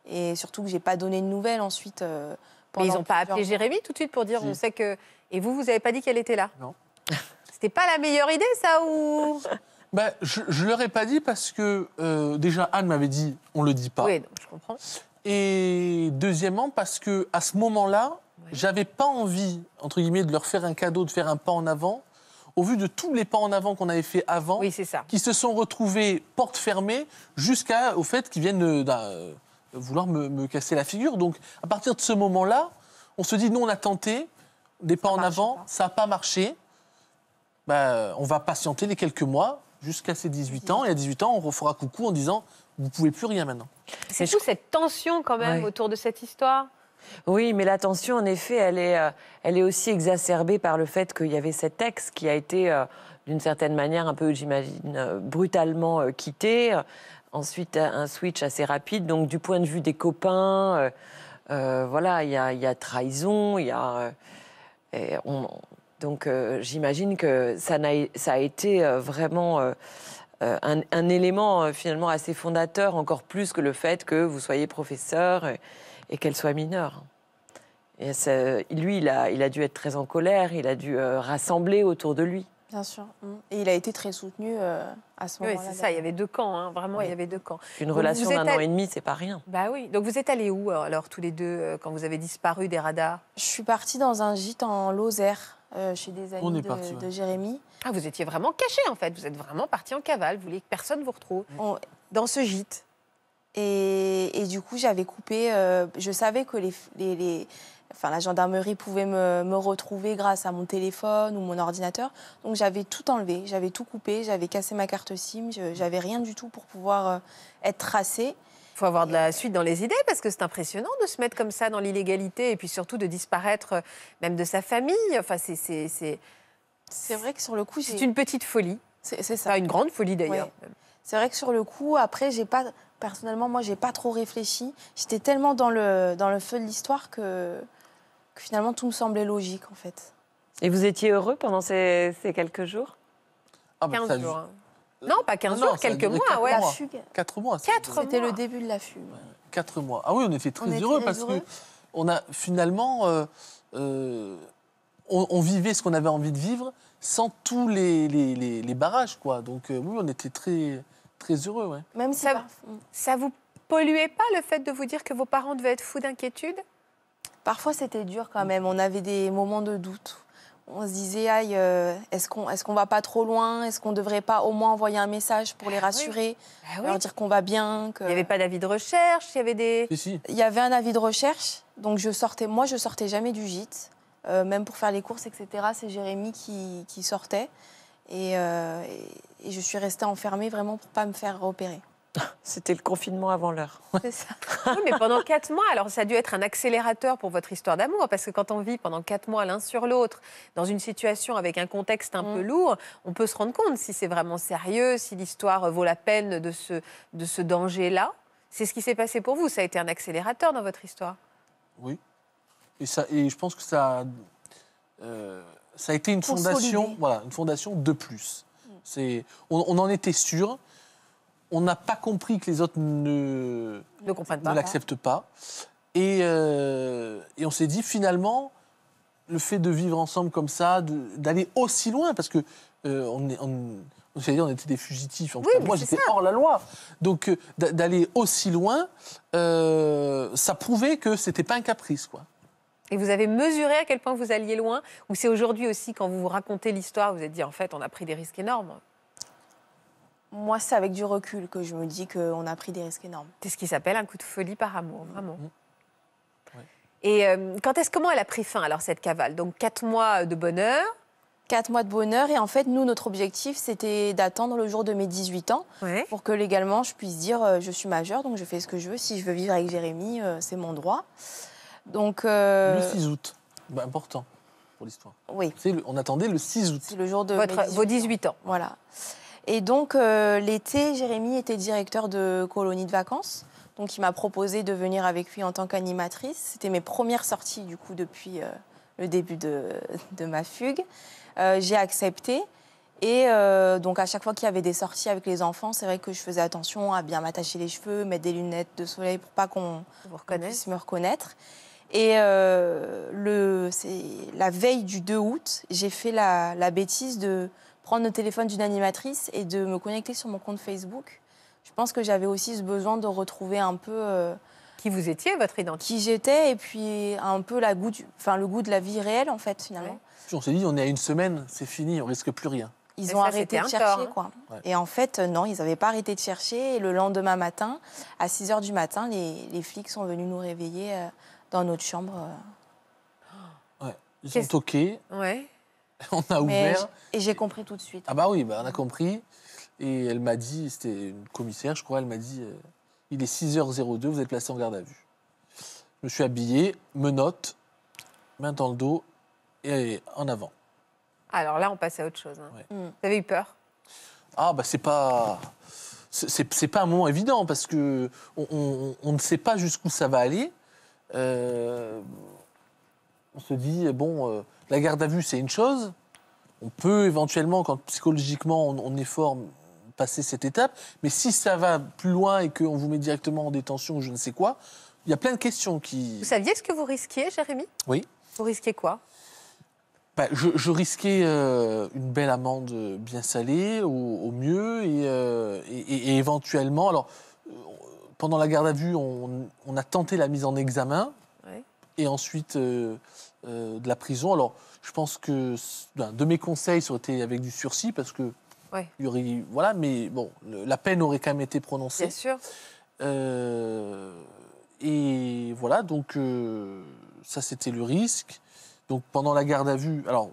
Et surtout que j'ai pas donné de nouvelles ensuite. euh, Mais ils n'ont pas appelé mois. Jérémy tout de suite pour dire Si. on sait que. Et vous, vous n'avez pas dit qu'elle était là? Non. C'était pas la meilleure idée, ça ou? Ben, je ne leur ai pas dit parce que euh, déjà Anne m'avait dit on le dit pas. Oui, je comprends. Et deuxièmement, parce que à ce moment-là, j'avais pas envie, entre guillemets, de leur faire un cadeau, de faire un pas en avant, au vu de tous les pas en avant qu'on avait fait avant, Oui, c'est ça. qui se sont retrouvés porte fermée, jusqu'au fait qu'ils viennent euh, euh, vouloir me, me casser la figure. Donc, à partir de ce moment-là, on se dit, nous, on a tenté, des pas en avant, pas. ça n'a pas marché. Ben, on va patienter les quelques mois jusqu'à ses 18 ans. Et à 18 ans, on refera coucou en disant, vous pouvez plus rien maintenant. C'est je- cette tension quand même Ouais. autour de cette histoire. Oui, mais la tension, en effet, elle est, euh, elle est aussi exacerbée par le fait qu'il y avait cet ex qui a été, euh, d'une certaine manière, un peu, j'imagine, euh, brutalement quitté. Ensuite, un switch assez rapide. Donc, du point de vue des copains, voilà, il y y a trahison, il y a. donc, j'imagine que ça, a été vraiment. un, élément finalement assez fondateur, encore plus que le fait que vous soyez professeur et qu'elle soit mineure. Et ça- lui, il a, il a dû être très en colère, il a dû euh, rassembler autour de lui. Bien sûr. Mm. Et il a été très soutenu euh, à ce Oui, moment-là. c'est ça. Il y avait deux camps, hein, vraiment, il y avait deux camps. Une Donc, relation d'un an et demi, c'est pas rien. Bah oui. Donc vous êtes allés où euh, alors tous les deux quand vous avez disparu des radars? Je suis partie dans un gîte en Lozère, euh, chez des amis On est de, parti, ouais. de Jérémy. Ah, vous étiez vraiment cachés en fait. Vous êtes vraiment partis en cavale. Vous vouliez que personne vous retrouve On- dans ce gîte. Et, et du coup, j'avais coupé. euh, je savais que les, les- les- enfin, la gendarmerie pouvait me, me retrouver grâce à mon téléphone ou mon ordinateur. Donc, j'avais tout enlevé, j'avais tout coupé, j'avais cassé ma carte SIM, j'avais rien du tout pour pouvoir euh, être tracée. Il faut avoir de la suite dans les idées parce que c'est impressionnant de se mettre comme ça dans l'illégalité et puis surtout de disparaître euh, même de sa famille. Enfin, c'est- vrai que sur le coup, c'est une petite folie. C'est c'est ça. Enfin, une grande folie d'ailleurs. C'est vrai que sur le coup, après, j'ai pas. Personnellement, moi, j'ai pas trop réfléchi. J'étais tellement dans le, dans le feu de l'histoire que, que finalement, tout me semblait logique, en fait. Et vous étiez heureux pendant ces, ces quelques jours? Ah, bah, 15 ça a jours. hein. Non, pas 15 Non, jours, quelques mois, quatre ouais. La mois. fugue, Quatre mois. c'était mois. le début de la fugue. Quatre mois. Ah oui, on était très On heureux parce heureux. que on a finalement, euh, euh, on, on vivait ce qu'on avait envie de vivre sans tous les, les, les- les barrages, quoi. Donc euh, oui, on était très très heureux, ouais. Même si Ça- par- Ça vous polluait pas le fait de vous dire que vos parents devaient être fous d'inquiétude? Parfois c'était dur quand même. On avait des moments de doute. On se disait, aïe, euh, est-ce qu'on est qu'on va pas trop loin? Est-ce qu'on devrait pas au moins envoyer un message pour les rassurer, Ah leur dire qu'on va bien que... Il n'y avait pas d'avis de recherche, il y avait des. Si, si. Il y avait un avis de recherche, donc je sortais. Moi, je sortais jamais du gîte, euh, même pour faire les courses, etc. C'est Jérémy qui, qui sortait, et, euh, et- et je suis restée enfermée vraiment pour pas me faire repérer. C'était le confinement avant l'heure. C'est ça. Oui, mais pendant quatre mois, alors ça a dû être un accélérateur pour votre histoire d'amour, parce que quand on vit pendant quatre mois l'un sur l'autre, dans une situation avec un contexte un Mm. peu lourd, on peut se rendre compte si c'est vraiment sérieux, si l'histoire vaut la peine de ce, de ce danger-là. C'est ce qui s'est passé pour vous, ça a été un accélérateur dans votre histoire? Oui. Et, ça, et je pense que ça, euh, ça a été une fondation, voilà, une fondation de plus. C'est, on, on en était sûr. On n'a pas compris que les autres ne, l'acceptent pas. Et, euh, et on s'est dit finalement, le fait de vivre ensemble comme ça, de- d'aller aussi loin, parce que euh, on, est, on, on s'est dit on était des fugitifs. En Oui, cas, moi, j'étais hors la loi. Donc d'a- d'aller aussi loin, euh, ça prouvait que c'était pas un caprice, quoi. Et vous avez mesuré à quel point vous alliez loin Ou c'est aujourd'hui aussi, quand vous vous racontez l'histoire, vous vous êtes dit, en fait, on a pris des risques énormes? Moi, c'est avec du recul que je me dis qu'on a pris des risques énormes. C'est ce qui s'appelle un coup de folie par amour, vraiment. Mhm. Ouais. Et euh, quand est-ce comment elle a pris fin alors cette cavale? Donc quatre mois de bonheur. Quatre mois de bonheur, et en fait, nous, notre objectif, c'était d'attendre le jour de mes 18 ans Ouais. pour que légalement, je puisse dire euh, je suis majeure, donc je fais ce que je veux. Si je veux vivre avec Jérémy, euh, c'est mon droit. Donc, euh, Le 6 août, Bah, important pour l'histoire. oui, le- On attendait le 6 août. c'est le jour de Votre, vos 18 ans. Voilà. Et donc, euh, l'été, Jérémy était directeur de colonie de vacances. Donc, il m'a proposé de venir avec lui en tant qu'animatrice. C'était mes premières sorties, du coup, depuis euh, le début de, de ma fugue. Euh, J'ai accepté. Et euh, donc, à chaque fois qu'il y avait des sorties avec les enfants, c'est vrai que je faisais attention à bien m'attacher les cheveux, mettre des lunettes de soleil pour pas qu'on puisse me reconnaître. Et euh, le, c'est la veille du 2 août, j'ai fait la, la bêtise de prendre le téléphone d'une animatrice et de me connecter sur mon compte Facebook. Je pense que j'avais aussi ce besoin de retrouver un peu euh, Qui vous étiez, votre identité qui j'étais et puis un peu la goût du- enfin, le goût de la vie réelle, en fait, finalement. Ouais. On s'est dit, on est à une semaine, c'est fini, on risque plus rien. Ils ont ça, arrêté de chercher, tort, quoi. Ouais. Et en fait, euh, non, ils n'avaient pas arrêté de chercher. Et le lendemain matin, à 6 h du matin, les, les flics sont venus nous réveiller euh, dans notre chambre. euh. Ils ont toqué, Ouais. on a Mais ouvert. et j'ai compris tout de suite. Ah bah oui, bah on a compris. Et elle m'a dit, c'était une commissaire, je crois, elle m'a dit, euh, il est 6h02, vous êtes placé en garde à vue. Je me suis habillé, menottes, main dans le dos et en avant. Alors là, on passe à autre chose. hein. Ouais. Mm. Vous avez eu peur? Ah bah c'est pas... C'est pas un moment évident parce que on, on- on ne sait pas jusqu'où ça va aller. Euh, on se dit, bon, euh, la garde à vue, c'est une chose. On peut éventuellement, quand psychologiquement on, on est fort, passer cette étape. Mais si ça va plus loin et qu'on vous met directement en détention ou je ne sais quoi, il y a plein de questions qui... Vous saviez ce que vous risquiez, Jérémy? Oui. Vous risquiez quoi? Bah, je, je risquais euh, une belle amende bien salée, au, au mieux, et, euh, et- et- et éventuellement, alors, pendant la garde à vue, on, on a tenté la mise en examen, Ouais. et ensuite euh, euh, de la prison. Alors, je pense que ben, de mes conseils, ça aurait été avec du sursis, parce que Ouais. il y aurait, voilà, mais bon, le- la peine aurait quand même été prononcée. Bien sûr. Euh, et voilà, donc ça c'était le risque. Donc pendant la garde à vue, alors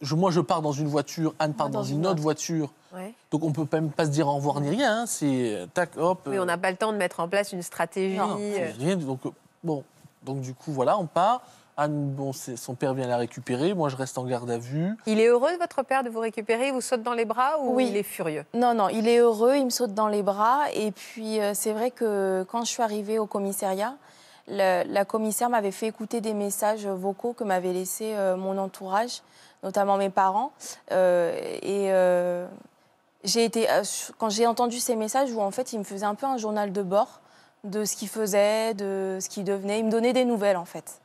je, moi je pars dans une voiture, Anne part Dans dans, une une autre autre. voiture, Ouais. donc on peut même pas se dire au revoir ni rien. hein, c'est euh, tac hop. Oui, on n'a pas le temps de mettre en place une stratégie. non, euh, rien. Donc euh, bon, donc du coup voilà, on part. Anne, bon, son père vient la récupérer. Moi je reste en garde à vue. Il est heureux, votre père, de vous récupérer? Il vous saute dans les bras ou Oui. il est furieux? Non, non, il est heureux, il me saute dans les bras. Et puis, euh, c'est vrai que quand je suis arrivée au commissariat, le- la commissaire m'avait fait écouter des messages vocaux que m'avait laissés euh, mon entourage, notamment mes parents. Euh, et euh, j'ai été, euh, quand j'ai entendu ces messages où en fait, il me faisait un peu un journal de bord de ce qu'il faisait, de ce qu'il devenait. Il me donnait des nouvelles, en fait.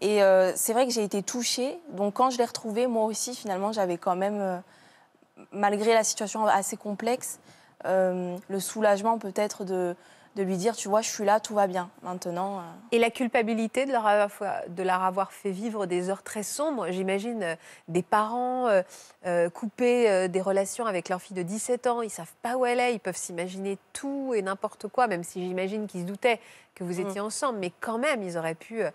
Et c'est vrai que j'ai été touchée. Donc, quand je l'ai retrouvé, moi aussi, finalement, j'avais quand même, malgré la situation assez complexe, le soulagement peut-être de, de lui dire, tu vois, je suis là, tout va bien. Maintenant, euh, Et la culpabilité de leur, avoir, de leur avoir fait vivre des heures très sombres, j'imagine euh, des parents euh, euh, coupés euh, des relations avec leur fille de 17 ans, ils savent pas où elle est, ils peuvent s'imaginer tout et n'importe quoi, même si j'imagine qu'ils se doutaient que vous Mm. étiez ensemble, mais quand même, ils auraient pu, enfin,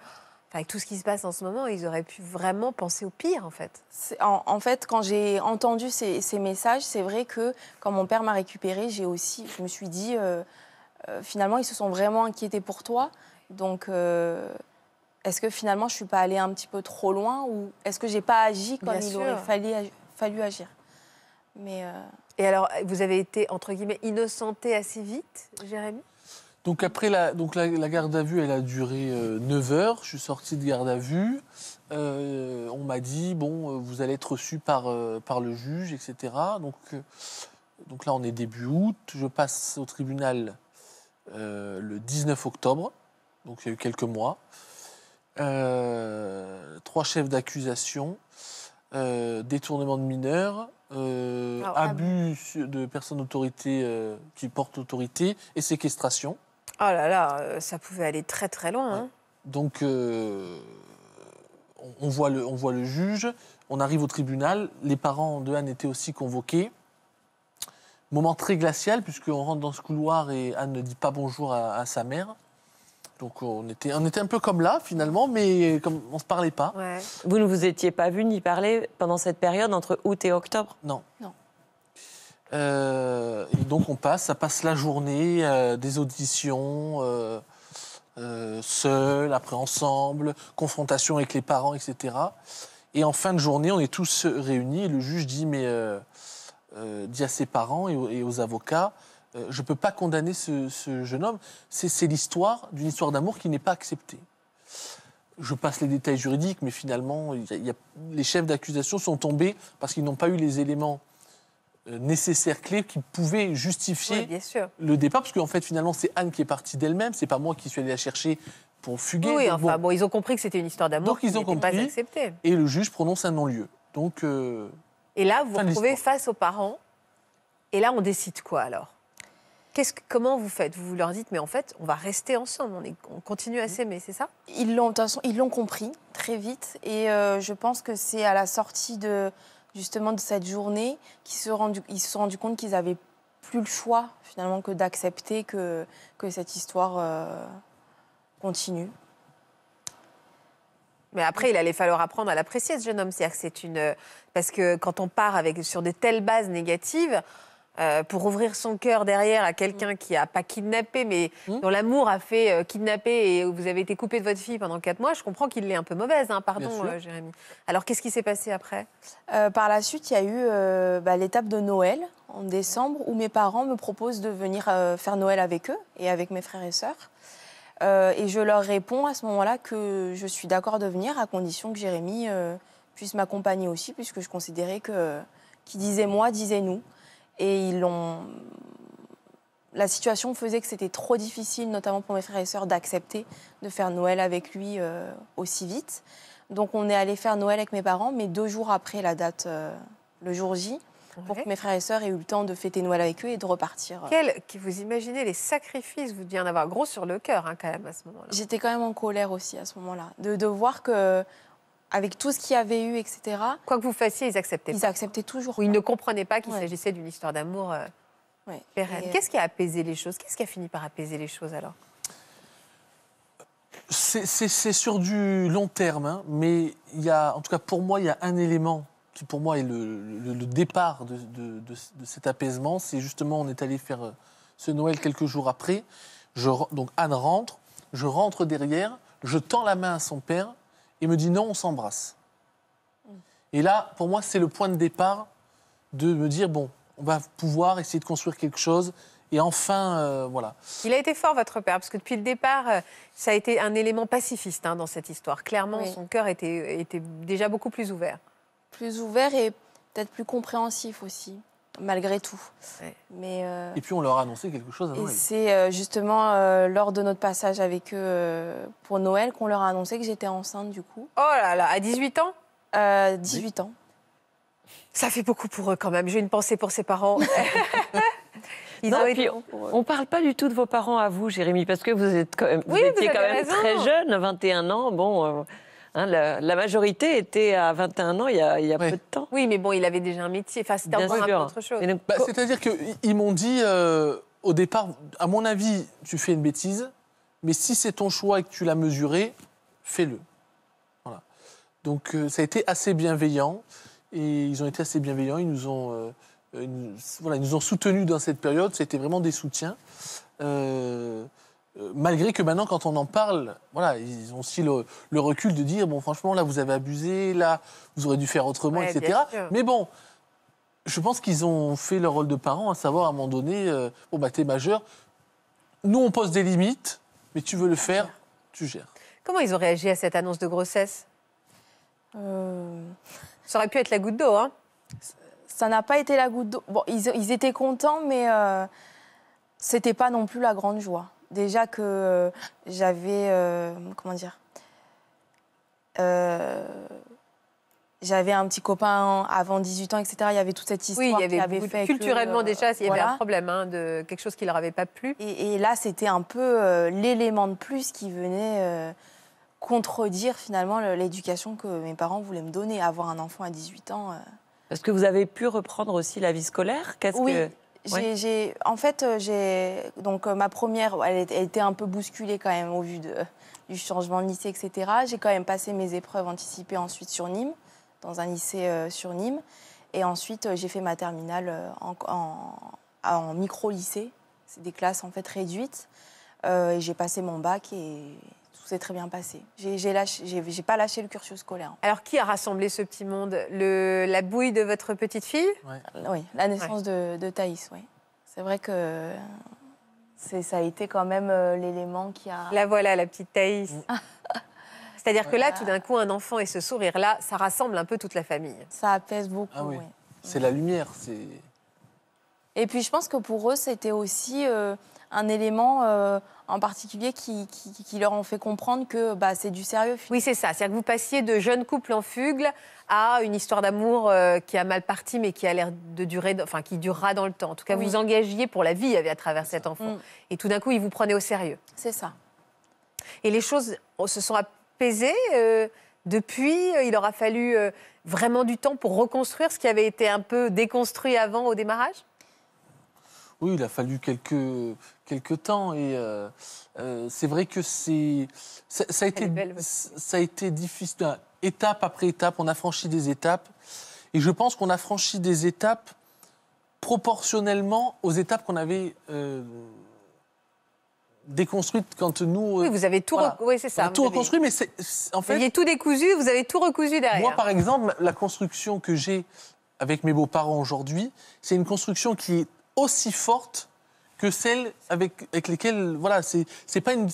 avec tout ce qui se passe en ce moment, ils auraient pu vraiment penser au pire en fait. en, en fait, quand j'ai entendu ces, ces messages, c'est vrai que quand mon père m'a récupérée, j'ai aussi, je me suis dit, euh, finalement, ils se sont vraiment inquiétés pour toi. Donc, euh, est-ce que finalement, je suis pas allée un petit peu trop loin ou est-ce que j'ai pas agi comme Bien il sûr. aurait fallu, ag- fallu agir? Mais euh, Et alors, vous avez été, entre guillemets, innocenté assez vite, Jérémy? Donc après la, donc la, la garde à vue, elle a duré 9 heures. Je suis sorti de garde à vue. Euh, on m'a dit bon, euh, vous allez être reçu par, euh, par le juge, etc. Donc, euh, donc là, on est début août. Je passe au tribunal euh, le 19 octobre. Donc il y a eu quelques mois. Euh, trois chefs d'accusation, euh, détournement de mineurs, euh, Alors, abus de personnes autorité qui portent autorité et séquestration. Oh là là, ça pouvait aller très très loin. hein. Donc, on, on voit le, on voit le juge, on arrive au tribunal, les parents de Anne étaient aussi convoqués. Moment très glacial, puisqu'on rentre dans ce couloir et Anne ne dit pas bonjour à, à sa mère. Donc, on était, on était un peu comme là, finalement, mais comme on ne se parlait pas. Ouais. Vous ne vous étiez pas vu ni parlé pendant cette période entre août et octobre? Non. Non. Euh, et donc on passe, ça passe la journée, euh, des auditions, euh, euh, seuls, après ensemble, confrontation avec les parents, etc. Et en fin de journée, on est tous réunis et le juge dit, mais euh, dit à ses parents et aux, et aux avocats, euh, je ne peux pas condamner ce, ce jeune homme. C'est l'histoire d'une histoire d'amour qui n'est pas acceptée. Je passe les détails juridiques, mais finalement, il y a- il y a- les chefs d'accusation sont tombés parce qu'ils n'ont pas eu les éléments euh, nécessaires clés qui pouvaient justifier Oui, bien sûr. le départ, parce qu'en fait, finalement, c'est Anne qui est partie d'elle-même, c'est pas moi qui suis allé la chercher pour fuguer. Oui, Donc, enfin bon. bon, ils ont compris que c'était une histoire d'amour Donc, ils ont n'était pas compris. acceptée. Et le juge prononce un non-lieu. Donc, euh, Et là, vous vous retrouvez face aux parents. Et là, on décide quoi alors? Que- Comment vous faites? Vous leur dites, mais en fait, on va rester ensemble, on, est- on continue à s'aimer, c'est ça? Ils l'ont, ils compris très vite. Et euh, je pense que c'est à la sortie de, justement, de cette journée qu'ils se, rendu, ils se sont rendus compte qu'ils n'avaient plus le choix, finalement, que d'accepter que, que cette histoire euh, continue. Mais après, il allait falloir apprendre à l'apprécier, ce jeune homme. C'est-à-dire que c'est une. Parce que quand on part avec, sur de telles bases négatives, euh, pour ouvrir son cœur derrière à quelqu'un qui n'a pas kidnappé, mais Mm. dont l'amour a fait euh, kidnapper et vous avez été coupé de votre fille pendant quatre mois, je comprends qu'il l'est un peu mauvaise, hein, pardon, euh, Jérémy. Alors, qu'est-ce qui s'est passé après? Euh, par la suite, il y a eu euh, bah, l'étape de Noël en décembre où mes parents me proposent de venir euh, faire Noël avec eux et avec mes frères et sœurs. Euh, et je leur réponds à ce moment-là que je suis d'accord de venir à condition que Jérémy euh, puisse m'accompagner aussi, puisque je considérais que qui disait moi disait nous. Et ils l'ont la situation faisait que c'était trop difficile, notamment pour mes frères et sœurs, d'accepter de faire Noël avec lui euh, aussi vite. Donc on est allé faire Noël avec mes parents, mais deux jours après la date, le jour J, pour que mes frères et sœurs aient eu le temps de fêter Noël avec eux et de repartir. Quel, vous imaginez les sacrifices, vous deviez en avoir gros sur le cœur hein, quand même à ce moment-là. J'étais quand même en colère aussi à ce moment-là, de, de voir que avec tout ce qu'il y avait eu, etc., Quoi que vous fassiez, ils acceptaient ils pas. acceptaient toujours. Ou ils ne comprenaient pas qu'il Ouais. s'agissait d'une histoire d'amour euh, Ouais. pérenne. Et, Qu'est-ce qui a apaisé les choses? Qu'est-ce qui a fini par apaiser les choses alors? C'est- C'est c'est sur du long terme, hein, mais il y a, en tout cas pour moi, il y a un élément qui pour moi est le, le- le départ de, de- de- de cet apaisement. C'est justement, on est allé faire euh, ce Noël quelques jours après. Je, donc Anne rentre, je rentre derrière, je tends la main à son père et me dit non, on s'embrasse. Et là, pour moi, c'est le point de départ de me dire bon, on va pouvoir essayer de construire quelque chose. Et enfin, euh, voilà. Il a été fort, votre père, parce que depuis le départ, euh, ça a été un élément pacifiste hein, dans cette histoire. Clairement, Oui. son cœur était, était déjà beaucoup plus ouvert. Plus ouvert et peut-être plus compréhensif aussi, malgré tout. Ouais. Mais euh, Et puis on leur a annoncé quelque chose à et Noël. c'est euh, justement euh, lors de notre passage avec eux euh, pour Noël qu'on leur a annoncé que j'étais enceinte du coup. Oh là là, à 18 ans? Euh, 18 ans. Ça fait beaucoup pour eux quand même. J'ai une pensée pour ses parents. Ils Non, puis, On parle pas du tout de vos parents à vous, Jérémy, parce que vous, êtes quand même, vous Oui, vous étiez quand même raison. très jeune, 21 ans. Bon, euh, hein, la, la majorité était à 21 ans il y a, il y a Ouais. peu de temps. Oui, mais bon, il avait déjà un métier. Enfin, c'était encore un peu autre chose. Bah, C'est-à-dire qu'ils m'ont dit, euh, au départ, à mon avis, tu fais une bêtise, mais si c'est ton choix et que tu l'as mesuré, fais-le. Voilà. Donc euh, ça a été assez bienveillant, et ils ont été assez bienveillants, ils nous ont, euh, euh, nous- voilà, ils nous ont soutenus dans cette période, c'était vraiment des soutiens. Euh, malgré que maintenant, quand on en parle, voilà, ils ont aussi le, le recul de dire, bon, franchement, là, vous avez abusé, là, vous aurez dû faire autrement, Ouais, etc. Mais bon, je pense qu'ils ont fait leur rôle de parents, à savoir, à un moment donné, euh, bon, bah, t'es majeur, nous, on pose des limites, mais tu veux le faire, tu gères. Comment ils ont réagi à cette annonce de grossesse? Euh, Ça aurait pu être la goutte d'eau, hein ça n'a pas été la goutte d'eau. Bon, ils, ils étaient contents, mais euh, c'était pas non plus la grande joie. Déjà que euh, j'avais, euh, comment dire, Euh, j'avais un petit copain avant 18 ans, etc. Il y avait toute cette histoire Oui, il y avait, fait que, culturellement euh, déjà, il y avait un problème hein, de quelque chose qui leur avait pas plu. Et, et là, c'était un peu euh, l'élément de plus qui venait euh, contredire finalement le- l'éducation que mes parents voulaient me donner. Avoir un enfant à 18 ans. euh, Est-ce que vous avez pu reprendre aussi la vie scolaire? Qu'est-ce Oui. que... En fait, euh, j'ai donc euh, ma première, elle, était- un peu bousculée quand même au vu du changement de lycée, etc. J'ai quand même passé mes épreuves anticipées ensuite sur Nîmes, dans un lycée euh, sur Nîmes, et ensuite j'ai fait ma terminale en, micro-lycée. C'est des classes en fait réduites, Euh, j'ai passé mon bac et s'est très bien passé. J'ai, lâché, j'ai, pas lâché le cursus scolaire. Alors, qui a rassemblé ce petit monde? Le, La bouille de votre petite fille? Oui, la naissance de, de Thaïs, oui. C'est vrai que ça a été quand même euh, l'élément qui a... La voilà, la petite Thaïs. Mm. C'est-à-dire que là, tout d'un coup, un enfant et ce sourire-là, ça rassemble un peu toute la famille. Ça apaise beaucoup, Ah oui. oui. C'est la lumière, c'est... Et puis je pense que pour eux, c'était aussi euh, un élément euh, en particulier qui, qui, qui leur ont fait comprendre que bah, c'est du sérieux. Oui, c'est ça. C'est-à-dire que vous passiez de jeune couple en fugue à une histoire d'amour euh, qui a mal parti, mais qui a l'air de durer, enfin qui durera dans le temps. En tout cas, Oui. vous engagiez pour la vie à travers cet enfant. Mm. Et tout d'un coup, ils vous prenaient au sérieux. C'est ça. Et les choses oh, se sont apaisées. euh, depuis, il aura fallu vraiment du temps pour reconstruire ce qui avait été un peu déconstruit avant au démarrage? Oui, il a fallu quelques, quelques temps et euh, euh, c'est vrai que c'est ça, ça a été belle, ça a été difficile étape après étape. On a franchi des étapes et je pense qu'on a franchi des étapes proportionnellement aux étapes qu'on avait euh, déconstruites quand nous. Oui, vous avez tout, voilà. oui, c'est ça. a tout vous avez- reconstruit, mais c'est en Vous fait aviez tout décousu, vous avez tout recousu derrière. moi, par exemple, la construction que j'ai avec mes beaux-parents aujourd'hui, c'est une construction qui est aussi forte que celle avec, avec lesquelles, voilà, c'est pas une,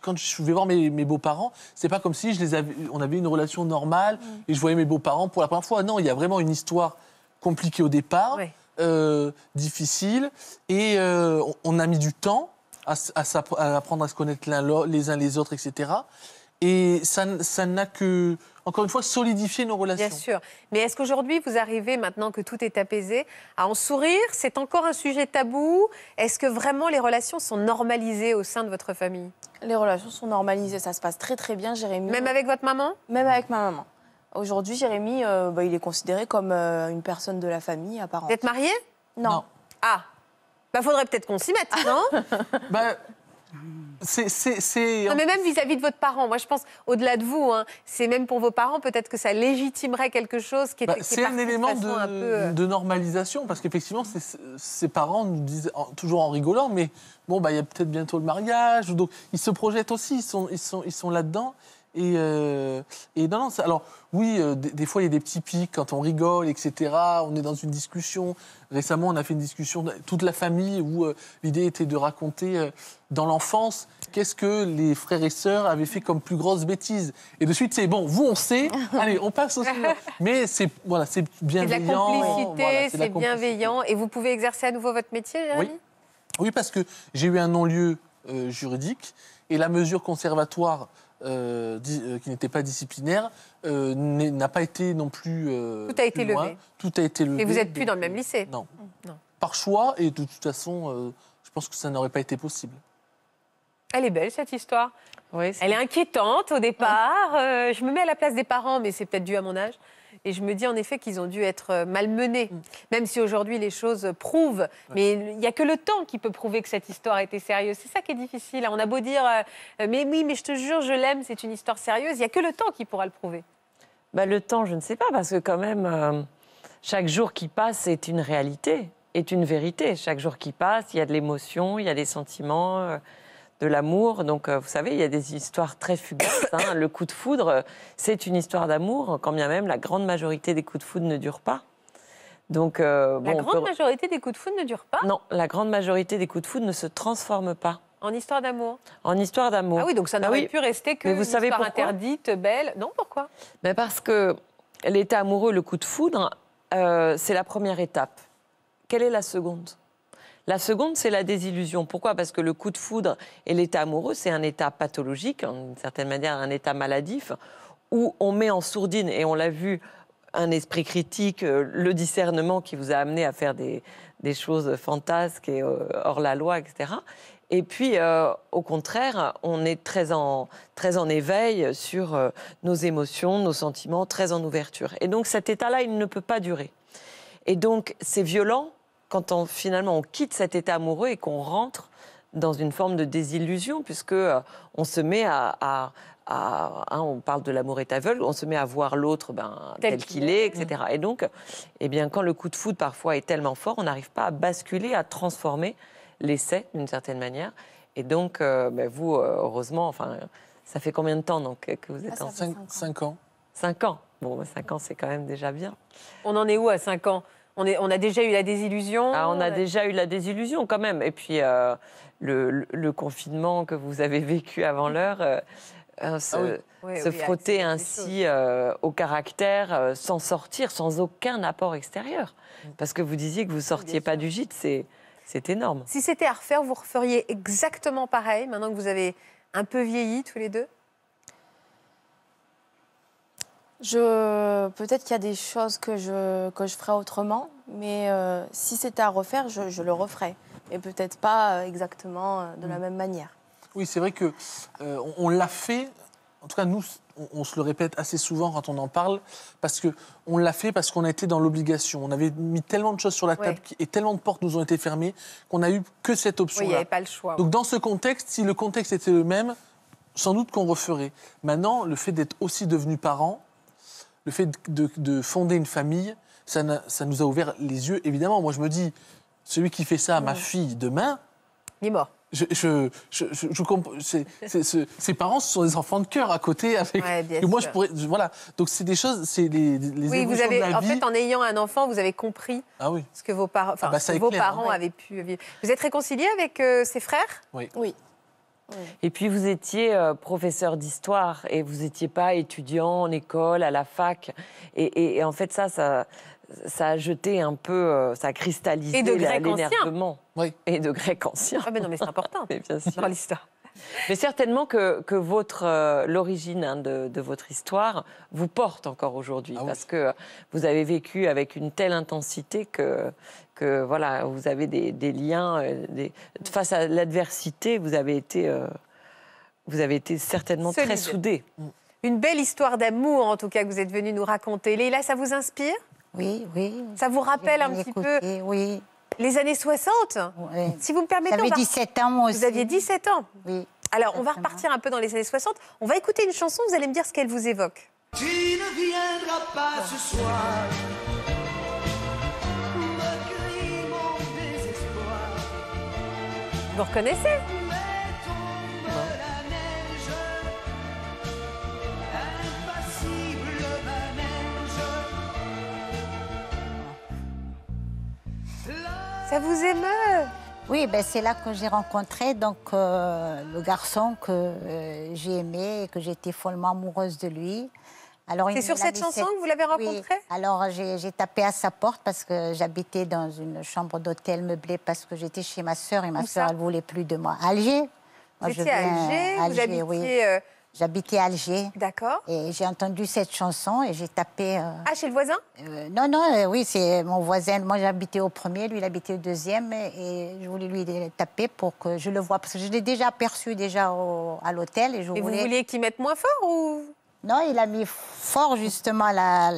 quand je vais voir mes, mes beaux-parents, c'est pas comme si je les avais, on avait une relation normale et je voyais mes beaux-parents pour la première fois. Non, il y a vraiment une histoire compliquée au départ. Euh, difficile et euh, on- on a mis du temps à, apprendre à se connaître les uns les autres, etc. Et ça, ça n'a que, encore une fois, solidifié nos relations. Bien sûr. Mais est-ce qu'aujourd'hui, vous arrivez, maintenant que tout est apaisé, à en sourire? C'est encore un sujet tabou Est-ce que vraiment les relations sont normalisées au sein de votre famille? Les relations sont normalisées, ça se passe très très bien, Jérémy. Même avec votre maman? Même avec ma maman. Aujourd'hui, Jérémy, euh, bah, il est considéré comme euh, une personne de la famille part Vous êtes mariée Non. Non. Ah Bah, faudrait peut-être qu'on s'y mette, non? Ben, c'est- Non, mais même vis-à-vis de votre parent. Moi, je pense, au-delà de vous, hein, c'est même pour vos parents, peut-être que ça légitimerait quelque chose qui est, Bah, c'est un élément façon de, un peu, euh, de normalisation parce qu'effectivement, ses parents nous disent en- toujours en rigolant, mais bon, bah, il y a peut-être bientôt le mariage. Donc, ils se projettent aussi, ils sont, ils sont, ils sont là-dedans. Et, euh, et non, non, ça- alors oui, euh, des, des fois, il y a des petits pics quand on rigole, etc. On est dans une discussion. Récemment, on a fait une discussion, toute la famille, où euh, l'idée était de raconter dans l'enfance qu'est-ce que les frères et sœurs avaient fait comme plus grosse bêtise. Et de suite, c'est bon, vous, on sait, allez, on passe au suivant. Mais c'est voilà, c'est c'est de la bienveillant. complicité, voilà, de c'est la complicité. bienveillant. Et vous pouvez exercer à nouveau votre métier, Jérémy? Oui. Oui, parce que j'ai eu un non-lieu juridique et la mesure conservatoire euh, euh, qui n'était pas disciplinaire euh, n'a pas été non plus. euh, Tout a été loin. levé. Tout a été levé. Et vous n'êtes plus dans le même lycée Non. Non. Par choix et de toute façon, euh, je pense que ça n'aurait pas été possible. Elle est belle, cette histoire. Oui, Elle est inquiétante au départ. Euh, je me mets à la place des parents, mais c'est peut-être dû à mon âge. Et je me dis en effet qu'ils ont dû être euh, malmenés, Mm. même si aujourd'hui les choses prouvent. Mais il n'y a que le temps qui peut prouver que cette histoire était sérieuse. C'est ça qui est difficile. On a beau dire, euh, mais oui, mais je te jure, je l'aime, c'est une histoire sérieuse. Il n'y a que le temps qui pourra le prouver. Bah, le temps, je ne sais pas, parce que quand même, euh, chaque jour qui passe est une réalité, est une vérité. Chaque jour qui passe, il y a de l'émotion, il y a des sentiments, euh, de l'amour. Donc, euh, vous savez, il y a des histoires très fugaces. hein. Le coup de foudre, euh, c'est une histoire d'amour, quand bien même la grande majorité des coups de foudre ne durent pas. Donc, euh, La bon, grande peut- majorité des coups de foudre ne durent pas? Non, la grande majorité des coups de foudre ne se transforment pas en histoire d'amour? en histoire d'amour. Ah oui, donc ça Bah n'aurait oui. pu rester que Mais vous une savez histoire pourquoi? interdite, belle. Non, pourquoi? Ben parce que l'état amoureux, le coup de foudre, euh, c'est la première étape. Quelle est la seconde? La seconde, c'est la désillusion. Pourquoi? Parce que le coup de foudre et l'état amoureux, c'est un état pathologique, en d'une certaine manière un état maladif, où on met en sourdine, et on l'a vu, un esprit critique, euh, le discernement qui vous a amené à faire des, choses fantasques et euh, hors la loi, etc. Et puis, euh, au contraire, on est très en, très en éveil sur nos émotions, nos sentiments, très en ouverture. Et donc, cet état-là, il ne peut pas durer. Et donc, c'est violent quand on, finalement on quitte cet état amoureux et qu'on rentre dans une forme de désillusion, puisque euh, on se met à. à- à- hein, on parle de l'amour est aveugle, on se met à voir l'autre ben, Tel tel, qu'il est. est, etc. Et donc, eh bien, quand le coup de foudre parfois est tellement fort, on n'arrive pas à basculer, à transformer l'essai d'une certaine manière. Et donc, euh, ben, vous, euh, heureusement, enfin, ça fait combien de temps donc, que vous êtes Ah, ça en fait Cinq, cinq ans. cinq ans. Cinq ans. Bon, ben, cinq ans, c'est quand même déjà bien. On en est où à 5 ans? On, est, on a déjà eu la désillusion Ah, on a déjà eu la désillusion quand même. Et puis euh, le, confinement que vous avez vécu avant l'heure, euh, euh, se, Ah oui. se oui, frotter ainsi au caractère sans sortir, sans aucun apport extérieur. Parce que vous disiez que vous sortiez pas sûr. du gîte, c'est c'est énorme. Si c'était à refaire, vous referiez exactement pareil, maintenant que vous avez un peu vieilli tous les deux? Je peut-être qu'il y a des choses que je que je ferais autrement, mais euh, si c'était à refaire, je, je le referais, mais peut-être pas euh, exactement euh, de la même manière. Oui, c'est vrai que euh, on, on l'a fait. En tout cas, nous, on, on se le répète assez souvent quand on en parle, parce que on l'a fait parce qu'on a été dans l'obligation. On avait mis tellement de choses sur la table et tellement de portes nous ont été fermées qu'on a eu que cette Oui, il n'y avait pas le choix. Donc dans ce contexte, si le contexte était le même, sans doute qu'on referait. Maintenant, le fait d'être aussi devenu parent, le fait de, de fonder une famille, ça, ça nous a ouvert les yeux. Évidemment, moi je me dis, celui qui fait ça à ma fille demain, Il est mort. je, je, je, je- comprends. ses parents, ce sont des enfants de cœur à côté. Avec, Ouais, bien que moi, sûr. je pourrais. je- voilà. Donc, c'est des choses, c'est les, les Oui, vous avez, de la en vie. fait, en ayant un enfant, vous avez compris Ah oui. ce que vos, parents, enfin, Ah bah, ce que vos clair, hein. parents Ouais. avaient pu vivre. Vous êtes réconcilié avec euh, ses frères? Oui. Et puis vous étiez euh, professeur d'histoire et vous n'étiez pas étudiant en école, à la fac. Et, et- et en fait, ça, ça, ça a jeté un peu, euh, ça a cristallisé Et de la- grec ancien. l'énervement. Oui. Et de grec ancien. Ah, mais non, mais c'est important Mais bien sûr. dans l'histoire. Mais certainement que, que votre euh, l'origine hein, de, de votre histoire vous porte encore aujourd'hui Ah oui. parce que vous avez vécu avec une telle intensité que que voilà vous avez des, des liens euh, des- face à l'adversité vous avez été euh, vous avez été certainement très soudés. Une belle histoire d'amour, en tout cas, que vous êtes venu nous raconter. Léla, ça vous inspire? Oui, oui. Ça vous rappelle un petit peu Oui. les années 60 oui. Si vous me permettez, on J'avais va- 17 ans moi aussi. vous aviez 17 ans. Oui. Alors, on va repartir un peu dans les années 60. On va écouter une chanson, vous allez me dire ce qu'elle vous évoque. Tu ne viendras pas ce soir. Vous reconnaissez. Ça vous émeut Oui, ben c'est là que j'ai rencontré donc euh, le garçon que euh, j'ai aimé et que j'étais follement amoureuse de lui. C'est sur cette chanson que vous l'avez Oui. rencontré Alors j'ai tapé à sa porte parce que j'habitais dans une chambre d'hôtel meublée parce que j'étais chez ma sœur et ma sœur elle voulait plus de moi. Alger. Moi, je à Alger, vous habitiez... oui. euh, J'habitais à Alger D'accord. et j'ai entendu cette chanson et j'ai tapé. euh, Ah, chez le voisin? euh, non, non, euh, oui, c'est mon voisin. Moi, j'habitais au premier, lui, il habitait au deuxième. Et je voulais lui taper pour que je le voie. Parce que je l'ai déjà aperçu déjà au- à l'hôtel. Et je Et vous vouliez qu'il mette moins fort ou Non, il a mis fort, justement,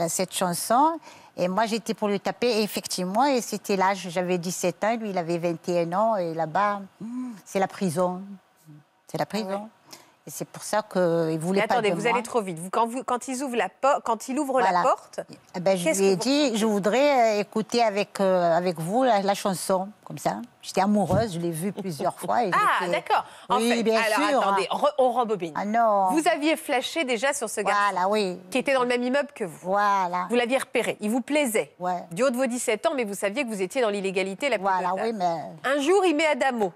cette chanson. Et moi, j'étais pour lui taper. Effectivement, et c'était l'âge. J'avais 17 ans, lui, il avait 21 ans. Et là-bas, c'est la prison. C'est la prison. Et c'est pour ça qu'il voulait Mais pas attendez, de vous moi. allez trop vite. Vous, quand, vous, quand, ils ouvrent la quand il ouvre la Voilà. porte, Eh ben, je lui ai vous dit, je voudrais euh, écouter avec, euh, avec vous la, la chanson, comme ça. J'étais amoureuse, je l'ai vue plusieurs fois. et Ah, d'accord. Oui, fait, bien alors sûr. attendez, re- on rembobine. Ah non. Vous aviez flashé déjà sur ce garçon Voilà, oui. qui était dans le même immeuble que vous. Voilà. Vous l'aviez repéré. Il vous plaisait. Ouais. Du haut de vos 17 ans, mais vous saviez que vous étiez dans l'illégalité la plus Voilà, totale. oui, mais. Un jour, il met Adamo.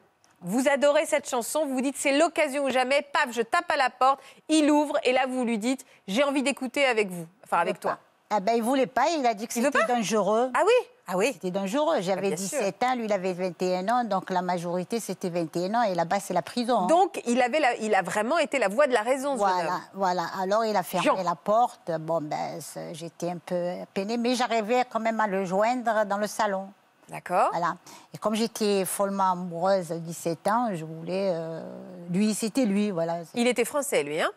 Vous adorez cette chanson, vous vous dites c'est l'occasion ou jamais, paf, je tape à la porte, il ouvre et là vous lui dites j'ai envie d'écouter avec vous, enfin avec toi. Ah ben, il voulait pas, il a dit que c'était dangereux. Ah oui Ah oui C'était dangereux. J'avais sûr. 17 ans, lui, il avait 21 ans, donc la majorité, c'était 21 ans, et là-bas, c'est la prison. hein. Donc il, avait la- il a vraiment été la voix de la raison, ce Voilà, voilà. Alors, il a fermé Jean. la porte. Bon, ben, j'étais un peu peinée, mais j'arrivais quand même à le joindre dans le salon. D'accord Voilà. Et comme j'étais follement amoureuse à 17 ans, je voulais. euh, lui, c'était lui, voilà. Il était français, lui, hein?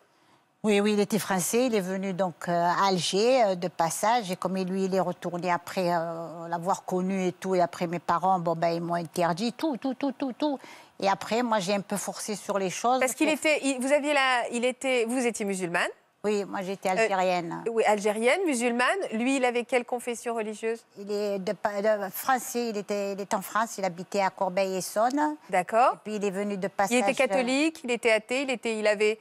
Oui, oui, il était français. Il est venu donc euh, à Alger euh, de passage. Et comme lui, il est retourné après euh, l'avoir connu et tout. Et après, mes parents, bon, ben, ils m'ont interdit tout, tout, tout, tout, tout. Et après, moi, j'ai un peu forcé sur les choses. Parce qu'il pour- était, il- vous aviez la, il était, vous étiez musulmane, Oui, moi, j'étais algérienne. oui, algérienne, musulmane. Lui, il avait quelle confession religieuse? Il est de, de- français. Il était, il est en France. Il habitait à Corbeil-Essonne. D'accord. Puis il est venu de passage. Il était catholique, il était athée, il était, il avait.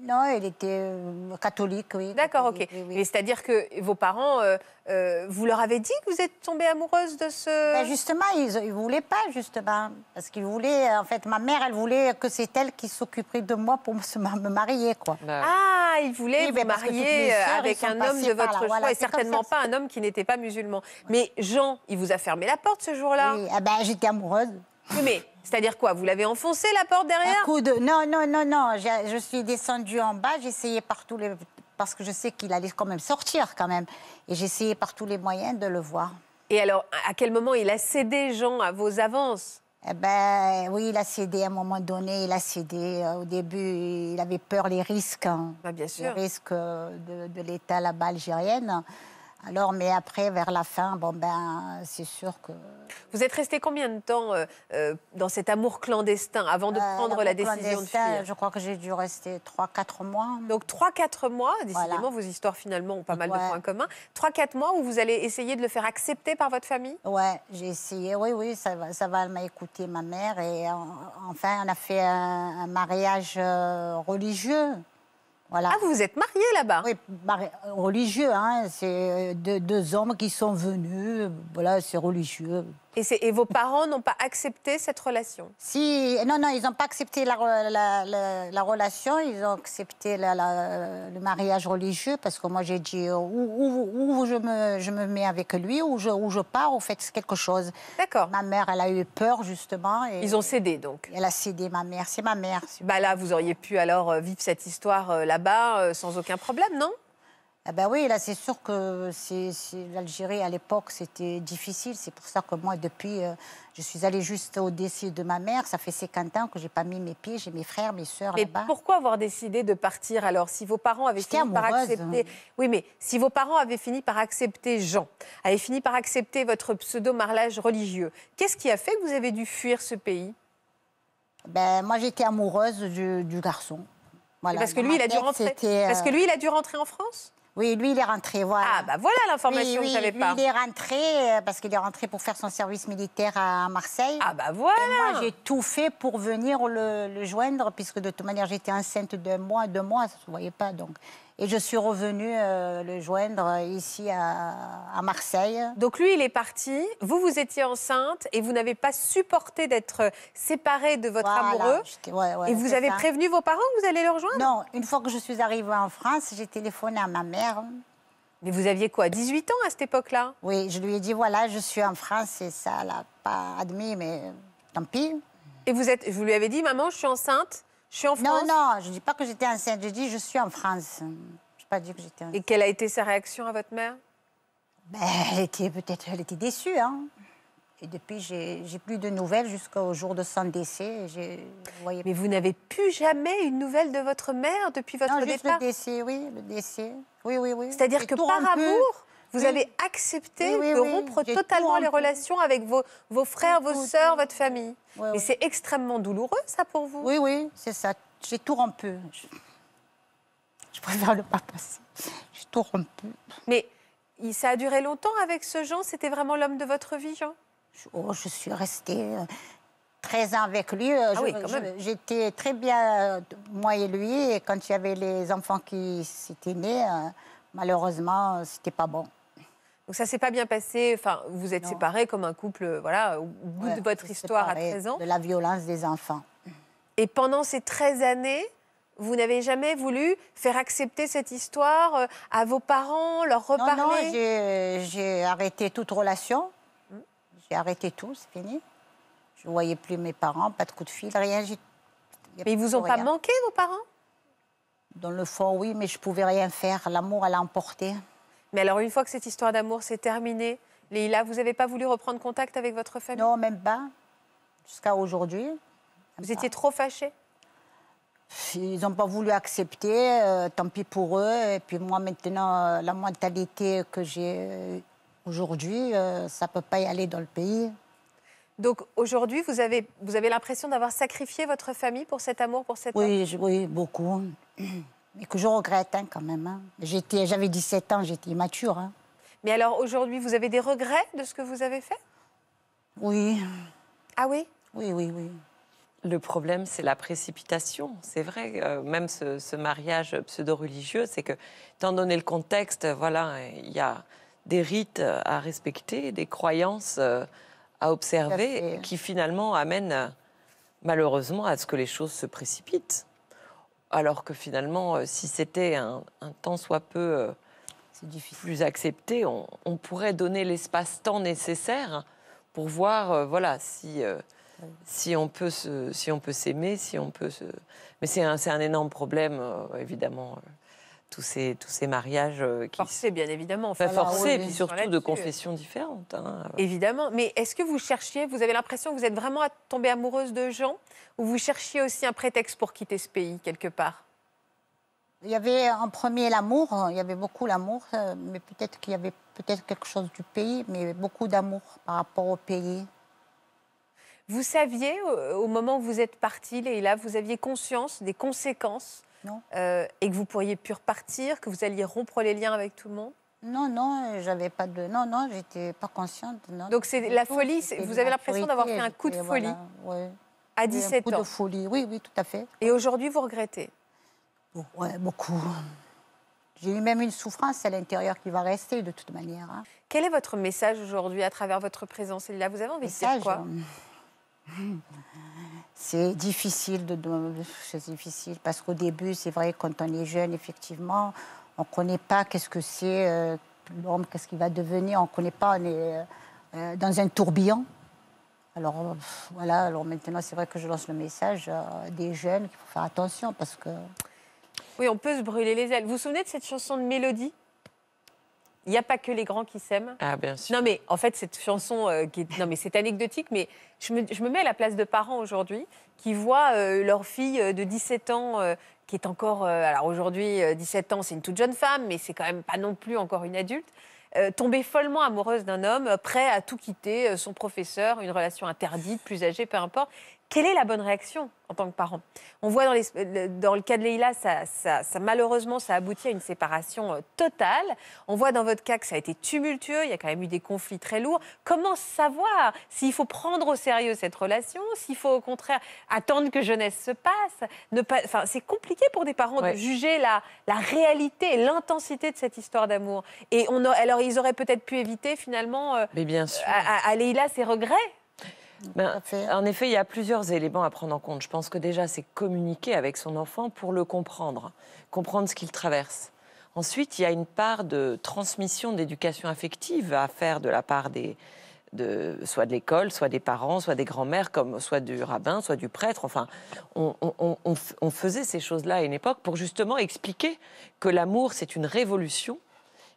Non, il était euh, catholique, oui. D'accord, ok. oui, oui. Mais c'est-à-dire que vos parents, euh, euh, vous leur avez dit que vous êtes tombée amoureuse de ce. Ben, justement, ils ne voulaient pas, justement. Parce qu'ils voulaient, en fait, ma mère, elle voulait que c'est elle qui s'occuperait de moi pour me marier, quoi. Ah, il voulait Oui, vous toutes marier avec ils un homme de votre là. choix Voilà, et certainement ça. pas un homme qui n'était pas musulman. Mais Jean, il vous a fermé la porte ce jour-là? Oui, ah ben, j'étais amoureuse. Oui, mais c'est-à-dire quoi Vous l'avez enfoncé la porte Un derrière coup de... Non, non, non, non. Je suis descendue en bas, j'essayais par tous les... Parce que je sais qu'il allait quand même sortir, quand même. Et j'essayais par tous les moyens de le voir. Et alors, à quel moment il a cédé, Jean, à vos avances? Eh ben, oui, il a cédé à un moment donné, il a cédé. Euh, Au début, il avait peur les risques. hein, Bah, bien Les sûr. risques euh, de, de l'État là-bas algérienne. Alors, mais après, vers la fin, bon ben, c'est sûr que... Vous êtes resté combien de temps euh, euh, dans cet amour clandestin avant de Euh, prendre la décision de fuir Je crois que j'ai dû rester 3-4 mois. Donc 3-4 mois, décidément Voilà. vos histoires finalement ont pas mal de points communs. 3-4 mois où vous allez essayer de le faire accepter par votre famille? Ouais, j'ai essayé. Oui, oui, ça va, ça va. Elle m'a écouté, ma mère. Et en- enfin, on a fait un, un mariage religieux. Voilà. Ah, vous vous êtes marié là-bas? Oui, mari- religieux, hein. C'est deux, deux hommes qui sont venus. Voilà, c'est religieux. Et, vos parents n'ont pas accepté cette relation? Si, non, non, ils n'ont pas accepté la, la- la- la relation, ils ont accepté le mariage religieux parce que moi j'ai dit euh, où je, me, je me mets avec lui, où je, je pars, vous faites quelque chose. D'accord. Ma mère, elle a eu peur justement. Et Ils ont cédé donc? Elle a cédé, ma mère. C'est ma mère. Bah là, vous auriez pu alors euh, vivre cette histoire euh, là-bas euh, sans aucun problème, non? Ah ben oui, là c'est sûr que l'Algérie à l'époque c'était difficile. C'est pour ça que moi depuis, euh, je suis allée juste au décès de ma mère. Ça fait 50 ans que j'ai pas mis mes pieds. J'ai mes frères, mes sœurs Mais pourquoi avoir décidé de partir alors si vos parents avaient fini par accepter Oui, mais si vos parents avaient fini par accepter Jean, avaient fini par accepter votre pseudo mariage religieux, qu'est-ce qui a fait que vous avez dû fuir ce pays? Ben moi j'étais amoureuse du, du garçon. Voilà, Parce que lui, il a dû rentrer. euh, Parce que lui, il a dû rentrer en France? Oui, lui il est rentré. Voilà. Ah bah voilà l'information oui, que je savais lui, pas. il est rentré euh, parce qu'il est rentré pour faire son service militaire à Marseille. Ah bah Et voilà. moi, j'ai tout fait pour venir le, le joindre, puisque de toute manière, j'étais enceinte d'un mois, deux mois, ça ne se voyait pas. Donc. Et je suis revenue euh, le joindre ici à, à Marseille. Donc lui, il est parti. Vous, vous étiez enceinte et vous n'avez pas supporté d'être séparée de votre Voilà, amoureux. j'étais- ouais, ouais, Et vous avez ça. prévenu vos parents que vous allez le rejoindre? Non, une fois que je suis arrivée en France, j'ai téléphoné à ma mère. Mais vous aviez quoi 18 ans à cette époque-là? Oui, je lui ai dit voilà, je suis en France et ça, elle n'a pas admis, mais tant pis. Et vous, êtes, vous lui avez dit, maman, je suis enceinte, je suis en Non, France. non, je ne dis pas que j'étais enceinte, je dis je suis en France. Je n'ai pas dit que j'étais enceinte. Et quelle a été sa réaction à votre mère? Ben, elle était peut-être elle était déçue. Hein. Et depuis, j'ai plus de nouvelles jusqu'au jour de son décès. Voyez Mais vous n'avez plus jamais une nouvelle de votre mère depuis votre non, juste départ? le décès, oui, le décès. Oui, oui, oui. C'est-à-dire que par amour, vous Oui. avez accepté Oui, de rompre totalement les relations avec vos, vos frères, vos sœurs, votre famille. Mais c'est extrêmement douloureux, ça, pour vous? Oui, oui, c'est ça. J'ai tout rompu. Je, je préfère ne pas passer. J'ai tout rompu. Mais ça a duré longtemps avec ce Jean? C'était vraiment l'homme de votre vie, Jean? Je, oh, je suis restée euh, 13 ans avec lui. Euh, Ah oui. J'étais très bien, euh, moi et lui. Et quand il y avait les enfants qui s'étaient nés, euh, malheureusement, euh, c'était pas bon. Donc ça s'est pas bien passé. Enfin, vous êtes Non. séparés comme un couple, euh, voilà, au bout Ouais, de votre histoire à séparé 13 ans. De la violence des enfants. Et pendant ces 13 années, vous n'avez jamais voulu faire accepter cette histoire euh, à vos parents, leur Non, non, reparler? j'ai- arrêté toute relation. J'ai arrêté tout, c'est fini. Je ne voyais plus mes parents, pas de coup de fil, rien. Mais ils vous ont pas manqué, vos parents? Dans le fond, oui, mais je pouvais rien faire. L'amour, elle a emporté. Mais alors, une fois que cette histoire d'amour s'est terminée, Leïla, vous n'avez pas voulu reprendre contact avec votre famille? Non, même pas. Jusqu'à aujourd'hui. Vous étiez trop fâchée? Ils n'ont pas voulu accepter, euh, tant pis pour eux. Et puis moi, maintenant, euh, la mentalité que j'ai euh, aujourd'hui, euh, ça ne peut pas y aller dans le pays. Donc aujourd'hui, vous avez, vous avez l'impression d'avoir sacrifié votre famille pour cet amour, pour cet homme? Oui, je- oui, beaucoup. Mais que je regrette hein, quand même. hein. J'étais- J'avais 17 ans, j'étais immature. hein. Mais alors aujourd'hui, vous avez des regrets de ce que vous avez fait? Oui, Ah oui? Oui, oui, oui. Le problème, c'est la précipitation. C'est vrai, euh, même ce, ce mariage pseudo-religieux, c'est que, étant donné le contexte, voilà, il y a des rites à respecter, des croyances euh, à observer, qui finalement amènent euh, malheureusement à ce que les choses se précipitent. Alors que finalement, euh, si c'était un, un tant soit peu euh, plus accepté, on, on pourrait donner l'espace-temps nécessaire pour voir, euh, voilà, si, euh, si on peut se- si on peut s'aimer, si on peut se. Mais c'est un, un énorme problème, euh, évidemment, tous ces tous ces mariages euh, qui Forcé, bien évidemment. Enfin, forcés, et puis Sur surtout de là-dessus. confessions différentes. hein. Évidemment. Mais est-ce que vous cherchiez, vous avez l'impression que vous êtes vraiment tombée amoureuse de Jean ou vous cherchiez aussi un prétexte pour quitter ce pays, quelque part? Il y avait en premier l'amour, il y avait beaucoup l'amour, euh, mais peut-être qu'il y avait peut-être quelque chose du pays, mais beaucoup d'amour par rapport au pays. Vous saviez, au, au moment où vous êtes partie, Leïla, vous aviez conscience des conséquences Non. euh, et que vous pourriez plus repartir, que vous alliez rompre les liens avec tout le monde? Non, non, j'avais pas de. Non, non, j'étais pas consciente. non. Donc c'est la folie, vous avez l'impression d'avoir fait un coup de folie voilà, ouais. à Oui, 17 Un coup ans. de folie, oui, oui, tout à fait. Et aujourd'hui, vous regrettez? Bon, ouais, beaucoup. J'ai eu même une souffrance à l'intérieur qui va rester de toute manière. hein. Quel est votre message aujourd'hui à travers votre présence Là, vous avez envie de dire quoi? euh, C'est difficile de, c'est difficile parce qu'au début, c'est vrai, quand on est jeune, effectivement, on ne connaît pas qu'est-ce que c'est euh, qu'est-ce qu'il va devenir. On ne connaît pas, on est euh, euh, dans un tourbillon. Alors voilà, alors maintenant, c'est vrai que je lance le message des jeunes qu'il faut faire attention parce que Oui, on peut se brûler les ailes. Vous vous souvenez de cette chanson de Mélodie? Il n'y a pas que les grands qui s'aiment. Ah, bien sûr. Non, mais en fait, cette chanson, euh, qui est... non, mais c'est anecdotique, mais je me, je me mets à la place de parents aujourd'hui qui voient euh, leur fille euh, de 17 ans, euh, qui est encore. alors aujourd'hui, euh, 17 ans, c'est une toute jeune femme, mais c'est quand même pas non plus encore une adulte. tomber follement amoureuse d'un homme, prêt à tout quitter, son professeur, une relation interdite, plus âgée, peu importe. Quelle est la bonne réaction en tant que parent? On voit dans, les- le- dans le cas de Leïla, ça, ça- ça- malheureusement, ça aboutit à une séparation euh, totale. On voit dans votre cas que ça a été tumultueux, il y a quand même eu des conflits très lourds. Comment savoir s'il faut prendre au sérieux cette relation, s'il faut au contraire attendre que jeunesse se passe ne pas, enfin, C'est compliqué pour des parents Ouais. de juger la, la réalité et l'intensité de cette histoire d'amour. Et on a- alors, ils auraient peut-être pu éviter finalement euh, Mais bien sûr. à, à- à Leïla ses regrets? Ben, en effet, il y a plusieurs éléments à prendre en compte. Je pense que déjà, c'est communiquer avec son enfant pour le comprendre, comprendre ce qu'il traverse. Ensuite, il y a une part de transmission d'éducation affective à faire de la part des, de, soit de l'école, soit des parents, soit des grands-mères, comme soit du rabbin, soit du prêtre. Enfin, on, on- on- on f- on faisait ces choses-là à une époque pour justement expliquer que l'amour, c'est une révolution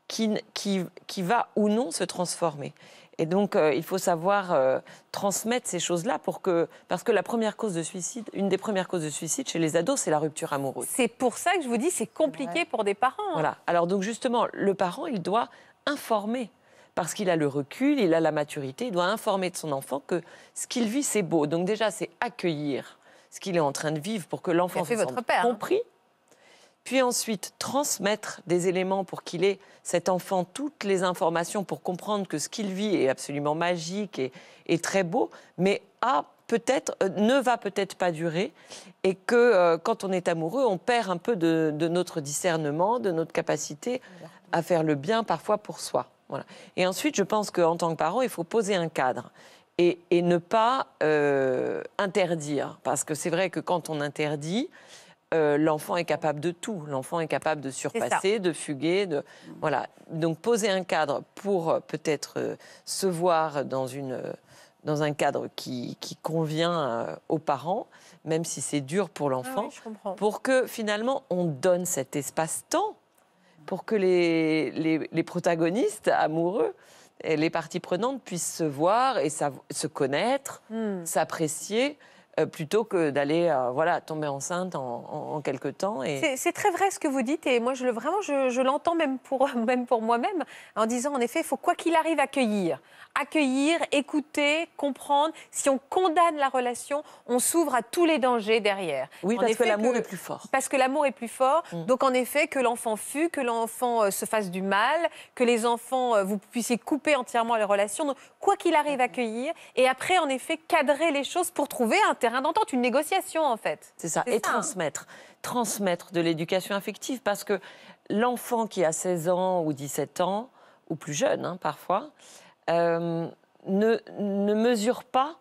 qui, n- qui, qui va ou non se transformer. Et donc, euh, il faut savoir euh, transmettre ces choses-là pour que. Parce que la première cause de suicide, une des premières causes de suicide chez les ados, c'est la rupture amoureuse. C'est pour ça que je vous dis c'est compliqué pour des parents. hein. Voilà. Alors, donc, justement, le parent, il doit informer. Parce qu'il a le recul, il a la maturité, il doit informer de son enfant que ce qu'il vit, c'est beau. Donc, déjà, c'est accueillir ce qu'il est en train de vivre pour que l'enfant se sente père, hein. Puis ensuite, transmettre des éléments pour qu'il ait, cet enfant, toutes les informations pour comprendre que ce qu'il vit est absolument magique et, et très beau, mais a peut-être, euh, ne va peut-être pas durer, et que euh, quand on est amoureux, on perd un peu de, notre discernement, de notre capacité à faire le bien parfois pour soi. Voilà. Et ensuite, je pense qu'en tant que parent, il faut poser un cadre et, et ne pas euh, interdire. Parce que c'est vrai que quand on interdit, euh, l'enfant est capable de tout. L'enfant est capable de surpasser, de fuguer. De... Voilà. Donc poser un cadre pour euh, peut-être euh, se voir dans, une, dans un cadre qui, qui convient aux parents, même si c'est dur pour Ah l'enfant, oui, pour que finalement on donne cet espace-temps pour que les, les, les protagonistes amoureux et les parties prenantes puissent se voir et se connaître, Hmm. s'apprécier, plutôt que d'aller euh, voilà, tomber enceinte en, en, en quelque temps. Et... C'est- très vrai ce que vous dites et moi je le vraiment je, je l'entends même pour même pour moi-même en disant en effet il faut quoi qu'il arrive accueillir accueillir écouter comprendre si on condamne la relation on s'ouvre à tous les dangers derrière Oui, En parce que l'amour est plus fort. parce que l'amour est plus fort. Mm. Donc, en effet, que l'enfant fuit, que l'enfant euh, se fasse du mal, que les enfants, euh, vous puissiez couper entièrement les relations. Donc, quoi qu'il arrive, accueillir. Et après, en effet, cadrer les choses pour trouver un terrain d'entente, une négociation, en fait. C'est ça. Et ça, hein. transmettre. Transmettre de l'éducation affective. Parce que l'enfant qui a 16 ans ou 17 ans, ou plus jeune hein, parfois, euh, ne, ne mesure pas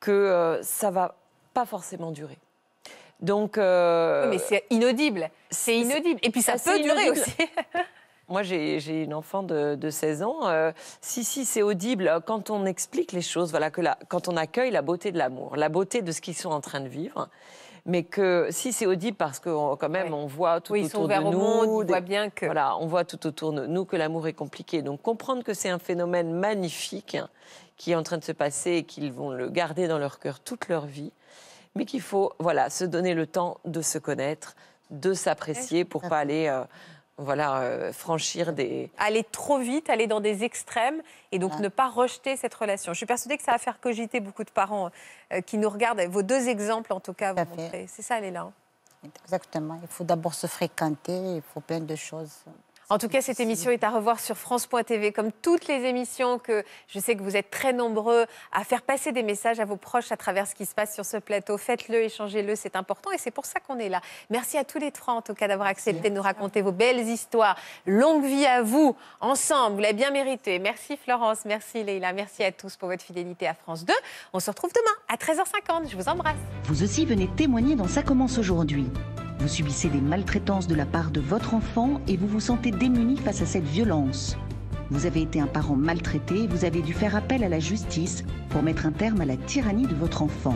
que euh, ça va pas forcément durer. Donc, euh, Oui, mais c'est inaudible. C'est inaudible. Et puis, ça peut durer inaudible. aussi. Moi, j'ai une enfant de, de 16 ans. Euh, si, si, c'est audible euh, quand on explique les choses, voilà, que la- quand on accueille la beauté de l'amour, la beauté de ce qu'ils sont en train de vivre. Mais que si c'est audible parce que quand même Ouais. on voit tout Oui, ils autour sont de au nous, monde, des- voient bien que. voilà, on voit tout autour de nous que l'amour est compliqué. Donc comprendre que c'est un phénomène magnifique hein, qui est en train de se passer et qu'ils vont le garder dans leur cœur toute leur vie, mais qu'il faut voilà se donner le temps de se connaître, de s'apprécier pour pas aller euh, voilà euh, franchir des aller trop vite, aller dans des extrêmes et donc ne pas rejeter cette relation. Je suis persuadée que ça va faire cogiter beaucoup de parents euh, qui nous regardent. Vos deux exemples, en tout cas, vous montrez. C'est ça, Léla. Exactement. Il faut d'abord se fréquenter, il faut plein de choses. En tout cas, cette émission est à revoir sur France.tv, comme toutes les émissions que je sais que vous êtes très nombreux à faire passer des messages à vos proches à travers ce qui se passe sur ce plateau. Faites-le, échangez-le, c'est important et c'est pour ça qu'on est là. Merci à tous les trois, en tout cas, d'avoir accepté de nous raconter vos belles histoires. Longue vie à vous, ensemble, vous l'avez bien mérité. Merci Florence, merci Leïla, merci à tous pour votre fidélité à France 2. On se retrouve demain à 13h50. Je vous embrasse. Vous aussi venez témoigner dans Ça commence aujourd'hui. Vous subissez des maltraitances de la part de votre enfant et vous vous sentez démuni face à cette violence. Vous avez été un parent maltraité et vous avez dû faire appel à la justice pour mettre un terme à la tyrannie de votre enfant.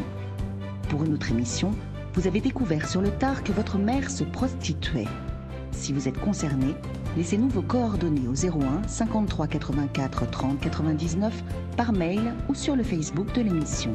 Pour une autre émission, vous avez découvert sur le tard que votre mère se prostituait. Si vous êtes concerné, laissez-nous vos coordonnées au 01 53 84 30 99 par mail ou sur le Facebook de l'émission.